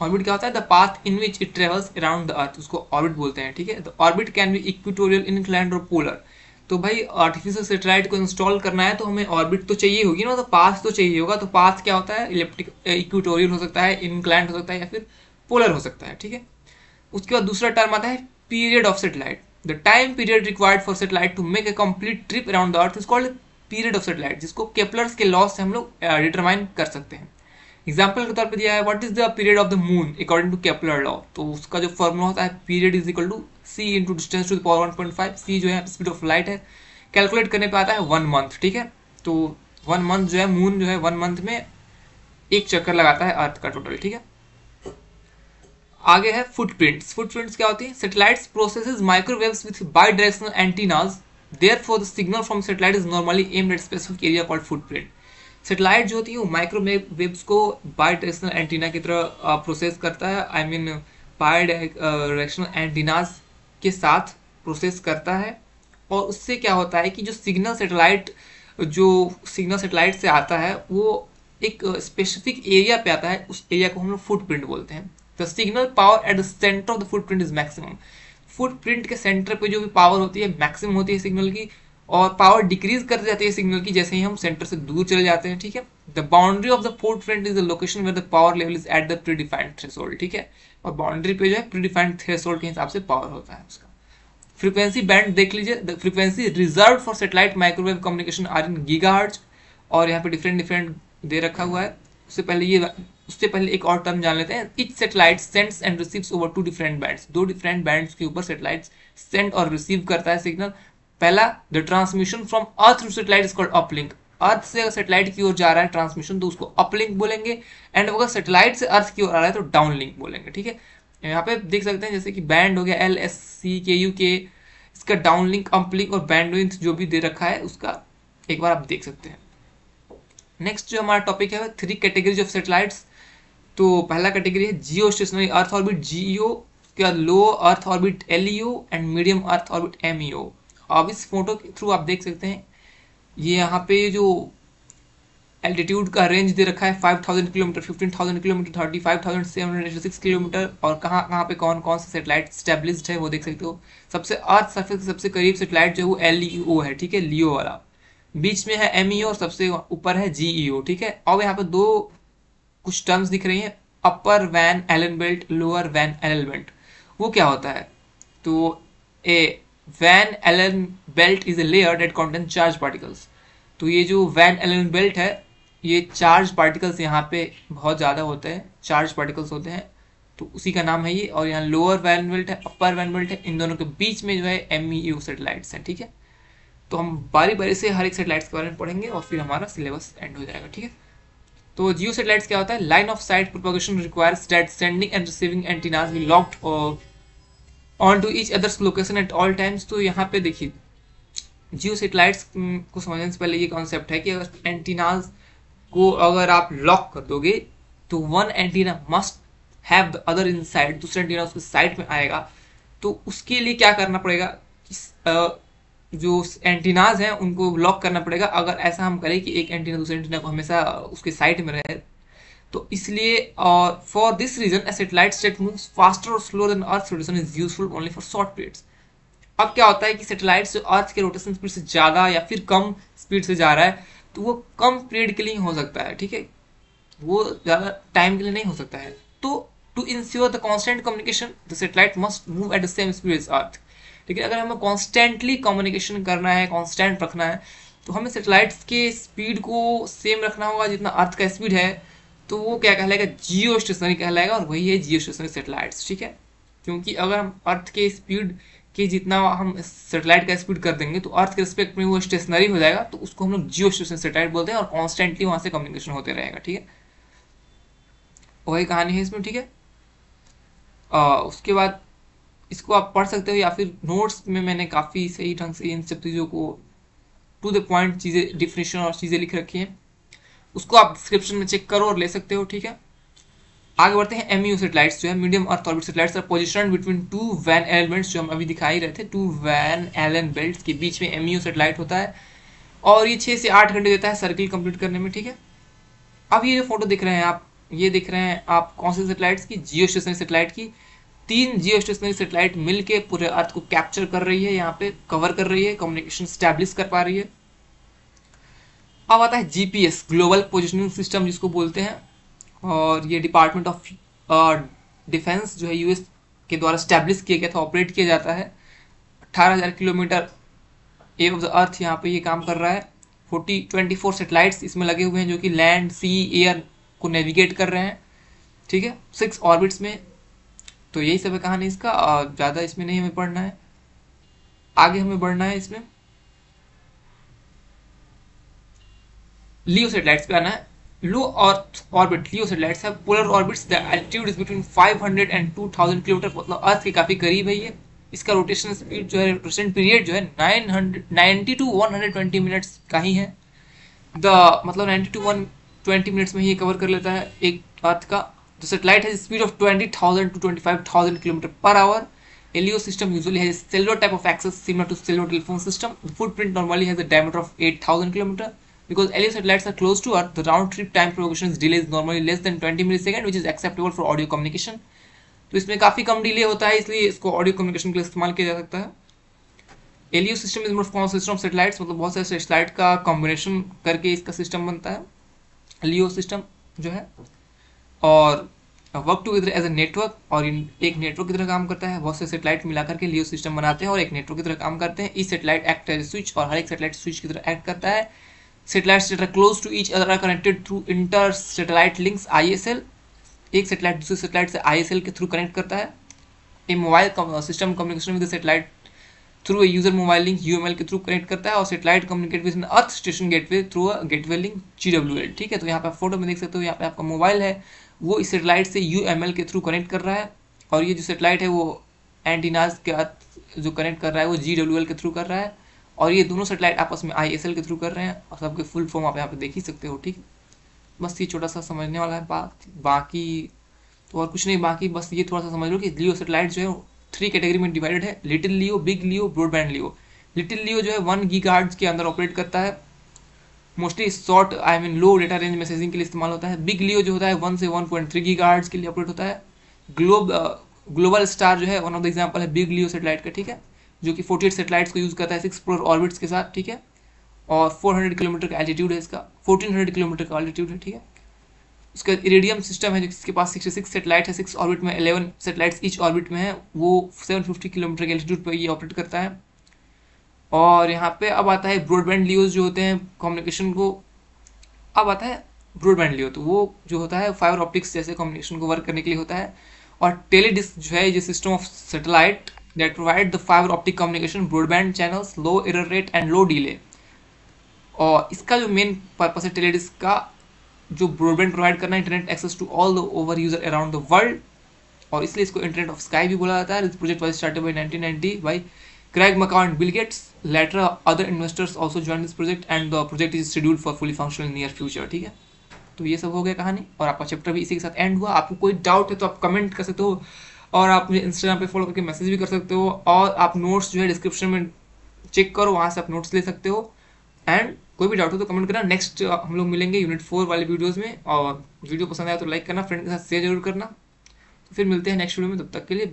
orbit क्या होता है? The path in which it travels around the earth उसको ऑर्बिट बोलते हैं, ठीक है? The orbit can be equatorial in inclined और पोलर तो भाई आर्टिफिशियल सेटेलाइट को इंस्टॉल करना है तो हमें ऑर्बिट तो चाहिए होगी ना तो पाथ तो चाहिए होगा। तो पाथ क्या होता है? इलेक्ट्रिक इक्विटोरियल हो सकता है इनक्लाइंड हो सकता है या फिर पोलर हो सकता है, ठीक है? उसके बाद दूसरा टर्म आता है period of satellite the time period required for satellite to make a complete trip around the earth is called period of satellite जिसको केपलर्स के लॉस से हम लोग डिटरमाइन कर सकते हैं. एग्ज़ाम्पल के तौर पर दिया है what is the period of the moon according to Kepler law तो उसका जो फॉर्मूला होता है period is equal to c into distance to the power 1.5 c जो है स्पीड ऑफ़ लाइट है कैलकुलेट करने पर आता है वन मंथ ठीक है? तो वन मंथ जो है मून जो है वन मंथ में एक चक्कर लगाता है अर्थ का टोटल ठीक है? आगे है फुटप्रिंट्स फुटप्रिंट्स क्या होती है? Satellites processes microwaves with bidirectional antennas therefore the signal from satellite is normally aim at specific area called footprint satellite जो होती है, वो माइक्रोवेव्स को बाई डायरेक्शनल एंटीना की तरह प्रोसेस करता है। I mean by directional antennas के साथ प्रोसेस करता है। और उससे क्या होता है कि जो सिग्नल सेटेलाइट जो सिग्नल सेटेलाइट से आता है, वो एक स्पेसिफिक एरिया पे आता है। उस एरिया को हम लोग फुटप्रिंट बोलते हैं। The signal power at the centre of the footprint is maximum footprint के सेंटर पे जो भी पावर होती है मैक्सिमम होती है सिग्नल की, और पावर डिक्रीज कर जाती है सिग्नल की, जैसे ही हम सेंटर से दूर चले जाते हैं, ठीक है? The boundary of the footprint is the location where the power level is at the predefined threshold ठीक है? और बाउंड्री पे जो है प्रीडिफाइंड थ्रेशोल्ड के हिसाब से पावर होता है उसका। फ्रीक्वेंसी बैंड देख लीजिए। The frequency reserve for satellite microwave communication are in gigahertz और यहाँ पे डिफरेंट डिफरेंट दे रखा हुआ है। उससे पहले ये उससे पहले एक और टर्म जान लेते हैं। Each satellite sends and receives over two different bands दो डिफरेंट बैंड्स के ऊपर सेटेलाइट सेंड और रिसीव करता है सिग्नल पहला the transmission from earth to satellite is called uplink earth से अगर सेटेलाइट की ओर जा रहा है ट्रांसमिशन तो उसको अपलिंक बोलेंगे। एंड अगर सेटेलाइट से अर्थ की ओर आ रहा है तो डाउनलिंक बोलेंगे, ठीक है? यहाँ पे देख सकते हैं, जैसे कि बैंड हो गया एल एस सी के यू के इसका डाउनलिंक अपलिंक और बैंडविड्थ जो भी दे रखा है, उसका एक बार आप देख सकते हैं। नेक्स्ट जो हमारा टॉपिक है थ्री कैटेगरीज ऑफ़ सेटेलाइट्स तो पहला कैटेगरी है geostationary earth orbit GEO उसके low earth orbit LEO and medium earth orbit MEO अब इस फ़ोटो के थ्रू आप देख सकते हैं, ये यहाँ पे जो एल्टीट्यूड का रेंज दे रखा है 5000 किलोमीटर 15000 किलोमीटर 35786 किलोमीटर और कहाँ कहाँ पे कौन कौन सा सेटेलाइट स्टेब्लिश्ड है, वो देख सकते हो। सबसे अर्थ सरफेस सबसे करीब सेटेलाइट जो है वो एल है, ठीक है लियो वाला। बीच में है एमईओ और सबसे ऊपर है जीईओ ठीक है। अब यहाँ पे दो कुछ टर्म्स दिख रही हैं। Upper Van Allen belt, lower Van Allen belt. वो क्या होता है? तो a, Van Allen belt is a layer that contain charge particles. तो ये जो वैन एलन बेल्ट है, ये चार्ज पार्टिकल्स यहाँ पे बहुत ज़्यादा होते हैं, चार्ज पार्टिकल्स होते हैं। तो उसी का नाम है ये, और यहाँ लोअर वैन बेल्ट है, अपर वैन बेल्ट है, इन दोनों के बीच में जो है एम ई यू सेटेलाइट्स हैं, ठीक है? तो हम बारी बारी से हर एक सेटेलाइट्स के बारे में पढ़ेंगे और फिर हमारा सिलेबस एंड हो जाएगा, ठीक है? तो जियो सेटेलाइट्स क्या होता है? Line of sight propagation requires that sending and receiving antennas be locked on to each others location at all times तो यहाँ पे देखिए, जियो सेटेलाइट्स को समझने से पहले ये कॉन्सेप्ट है कि अगर एंटीनाज को अगर आप लॉक कर दोगे तो one antenna must have the other in sight दूसरा एंटीना उसके साइड में आएगा। तो उसके लिए क्या करना पड़ेगा? जो एंटीनाज हैं, उनको ब्लॉक करना पड़ेगा। अगर ऐसा हम करें कि एक एंटीना दूसरे एंटीना को हमेशा उसके साइड में रहे तो इसलिए, और for this reason a satellite state moves faster और slower than earth rotation is useful only for short periods अब क्या होता है कि सेटेलाइट जो अर्थ के रोटेशन स्पीड से ज़्यादा या फिर कम स्पीड से जा रहा है तो वो कम पीरियड के लिए हो सकता है, ठीक है? वो ज़्यादा टाइम के लिए नहीं हो सकता है। तो to ensure the constant communication the satellite must move at the same speed as earth लेकिन अगर हमें कॉन्स्टेंटली कम्युनिकेशन करना है कॉन्स्टेंट रखना है तो हमें सेटेलाइट्स के स्पीड को सेम रखना होगा जितना अर्थ का स्पीड है तो वो क्या कहलाएगा? जियो स्टेशनरी कहलाएगा और वही है जियो स्टेशनरी सेटेलाइट्स ठीक है? क्योंकि अगर हम अर्थ के स्पीड के जितना हम सेटेलाइट का स्पीड कर देंगे तो अर्थ के रिस्पेक्ट में वो स्टेशनरी हो जाएगा तो उसको हम लोग जियो स्टेशन सेटेलाइट बोलते हैं और कॉन्स्टेंटली वहाँ से कम्युनिकेशन होते रहेगा ठीक है? वही कहानी है इसमें ठीक है? आ, उसके बाद इसको आप पढ़ सकते हो या फिर नोट्स में मैंने काफ़ी सही ढंग से इन सब चीज़ों को टू द पॉइंट चीज़ें डिफिनेशन और चीज़ें लिख रखी हैं। उसको आप डिस्क्रिप्शन में चेक करो और ले सकते हो, ठीक है? आगे बढ़ते हैं एम यू सेटेलाइट्स जो है medium earth orbit satellites are position between two Van elements जो हम अभी दिखा ही रहे थे टू वैन एलन बेल्ट के बीच में एम यू सेटेलाइट होता है। और ये छः से आठ घंटे देता है सर्किल कंप्लीट करने में, ठीक है? अब ये जो फ़ोटो दिख रहे हैं, आप ये दिख रहे हैं, आप कौन से सेटेलाइट्स की? जियो स्टेशन सेटेलाइट की। तीन जियो स्टेशनरी सेटेलाइट मिलके पूरे अर्थ को कैप्चर कर रही है, यहाँ पे कवर कर रही है, कम्युनिकेशन स्टैब्लिश कर पा रही है। अब आता है जीपीएस, ग्लोबल पोजिशनिंग सिस्टम जिसको बोलते हैं, और ये डिपार्टमेंट ऑफ़ डिफेंस जो है यूएस के द्वारा स्टैब्लिश किया गया था, ऑपरेट किया जाता है। अठारह हज़ार kilometre air of the earth यहाँ पे ये काम कर रहा है। फोर्टी, ट्वेंटी फोर सेटेलाइट्स इसमें लगे हुए हैं जो कि लैंड, सी, एयर को नेविगेट कर रहे हैं। ठीक है? सिक्स ऑर्बिट्स में तो यही सब है कहानी इसका, और ज़्यादा इसमें नहीं हमें पढ़ना है। आगे हमें बढ़ना है इसमें। लियो सेटेलाइट्स पे आना है। Low earth orbit LEO satellites है। Polar orbits the altitude is between 500 and 2000 kilometre मतलब अर्थ के काफ़ी करीब है ये। इसका रोटेशन स्पीड जो है रोटेशन पीरियड जो है 900 90 टू 120 मिनट्स का ही है। द मतलब 90 टू 120 मिनट्स में ही कवर कर लेता है एक अर्थ का। The satellite has a speed of 20,000 to 25,000 km per hour. LEO system usually has a cellular type of access similar to cellular telephone system. The footprint normally has a diameter of 8,000 km. Because LEO satellites are close to Earth, the round trip time propagation delay is normally less than 20 milliseconds, which is acceptable for audio communication. तो इसमें काफ़ी कम delay होता है इसलिए इसको audio communication के लिए इस्तेमाल किया जा सकता है LEO system is common system of satellites मतलब बहुत सारे सेटेलाइट का कॉम्बिनेशन करके इसका सिस्टम बनता है लियो सिस्टम जो है और work together as a network और एक नेटवर्क की तरह काम करता है। बहुत से सेटेलाइट मिलाकर के लियो सिस्टम बनाते हैं और एक नेटवर्क की तरह काम करते हैं। इस सेटेलाइट एक्ट एज स्विच और हर एक सेटेलाइट स्विच की तरह एक्ट करता है। Satellites that are close to each other are connected through inter satellite links ISL एक सेटेलाइट दूसरे सेटेलाइट से आईएसएल के थ्रू कनेक्ट करता है। A mobile system communication with satellite through a user mobile link UML के through connect करता है। और satellite communicate with earth station gateway through a gateway link GWL ठीक है तो यहाँ पे फ़ोटो में देख सकते हो, यहाँ पे आपका मोबाइल है। वो इस सेटेलाइट से यूएमएल के थ्रू कनेक्ट कर रहा है और ये जो सेटेलाइट है वो एंटीनाज के जो कनेक्ट कर रहा है, वो जीडब्ल्यूएल के थ्रू कर रहा है और ये दोनों सेटेलाइट आपस में आईएसएल के थ्रू कर रहे हैं और सबके फुल फॉर्म आप यहाँ पे देख ही सकते हो, ठीक? बस ये छोटा सा समझने वाला है बात, बाकी तो और कुछ नहीं, बाकी बस ये थोड़ा सा समझ लो कि लियो सेटेलाइट जो है थ्री कैटेगरी में डिवाइडेड है little LEO big LEO broadband LEO little LEO जो है वन गीगा के अंदर ऑपरेट करता है mostly short I mean low data range messaging के लिए इस्तेमाल होता है। बिग लियो जो होता है वन से वन पॉइंट थ्री के लिए ऑपरेट होता है। ग्लोब ग्लोबल स्टार जो है वन ऑफ़ द एग्ज़ाम्पल है बिग लियो सेटेलाइट का, ठीक है? जो कि फोर्टी एट सेटेलाइट्स को यूज़ करता है सिक्स प्रोर ऑर्बिट्स के साथ, ठीक है? और 400 किलोमीटर का एल्टीट्यूड है इसका। 1400 किलोमीटर का एल्टीट्यूड है, ठीक है? उसका इरेडियम सिस्टम है, जिसके पास 66 सेटेलाइट है सिक्स ऑर्बिट में 11 सेटेलाइट्स ईच ऑर्बिट में है, वो 750 किलोमीटर के एल्टीट्यूड पर ये ऑपरेट करता है। और यहाँ पे अब आता है ब्रॉडबैंड लियोज जो होते हैं कम्युनिकेशन को। अब आता है ब्रॉडबैंड लियो तो वो जो होता है फाइबर ऑप्टिक्स जैसे कम्युनिकेशन को वर्क करने के लिए होता है। और टेलीडिस्क जो है, ये system of satellite that provide the fibre optic communication broadband channels low error rate and low delay और इसका जो मेन पर्पस है टेलीडिस्क का, जो ब्रॉडबैंड प्रोवाइड करना है internet access to all the over user around the world और इसलिए इसको इंटरनेट ऑफ़ स्काई भी बोला जाता है। Project was started by 1990 by Craig McCaw and Bill Gates. Later, other investors also joined this project, and the project is scheduled for fully functional in near future. ठीक है तो ये सब हो गया कहानी और आपका चैप्टर भी इसी के साथ एंड हुआ आपको कोई डाउट है तो आप कमेंट कर सकते हो और आप मुझे इंस्टाग्राम पे फॉलो करके मैसेज भी कर सकते हो और आप नोट्स जो है डिस्क्रिप्शन में चेक करो वहाँ से आप नोट्स ले सकते हो एंड कोई भी डाउट हो तो कमेंट करना नेक्स्ट हम लोग मिलेंगे यूनिट फोर वाले वीडियोज़ में और वीडियो पसंद आया तो लाइक करना फ्रेंड के साथ शेयर ज़रूर करना तो फिर मिलते हैं नेक्स्ट वीडियो में तब तक के लिए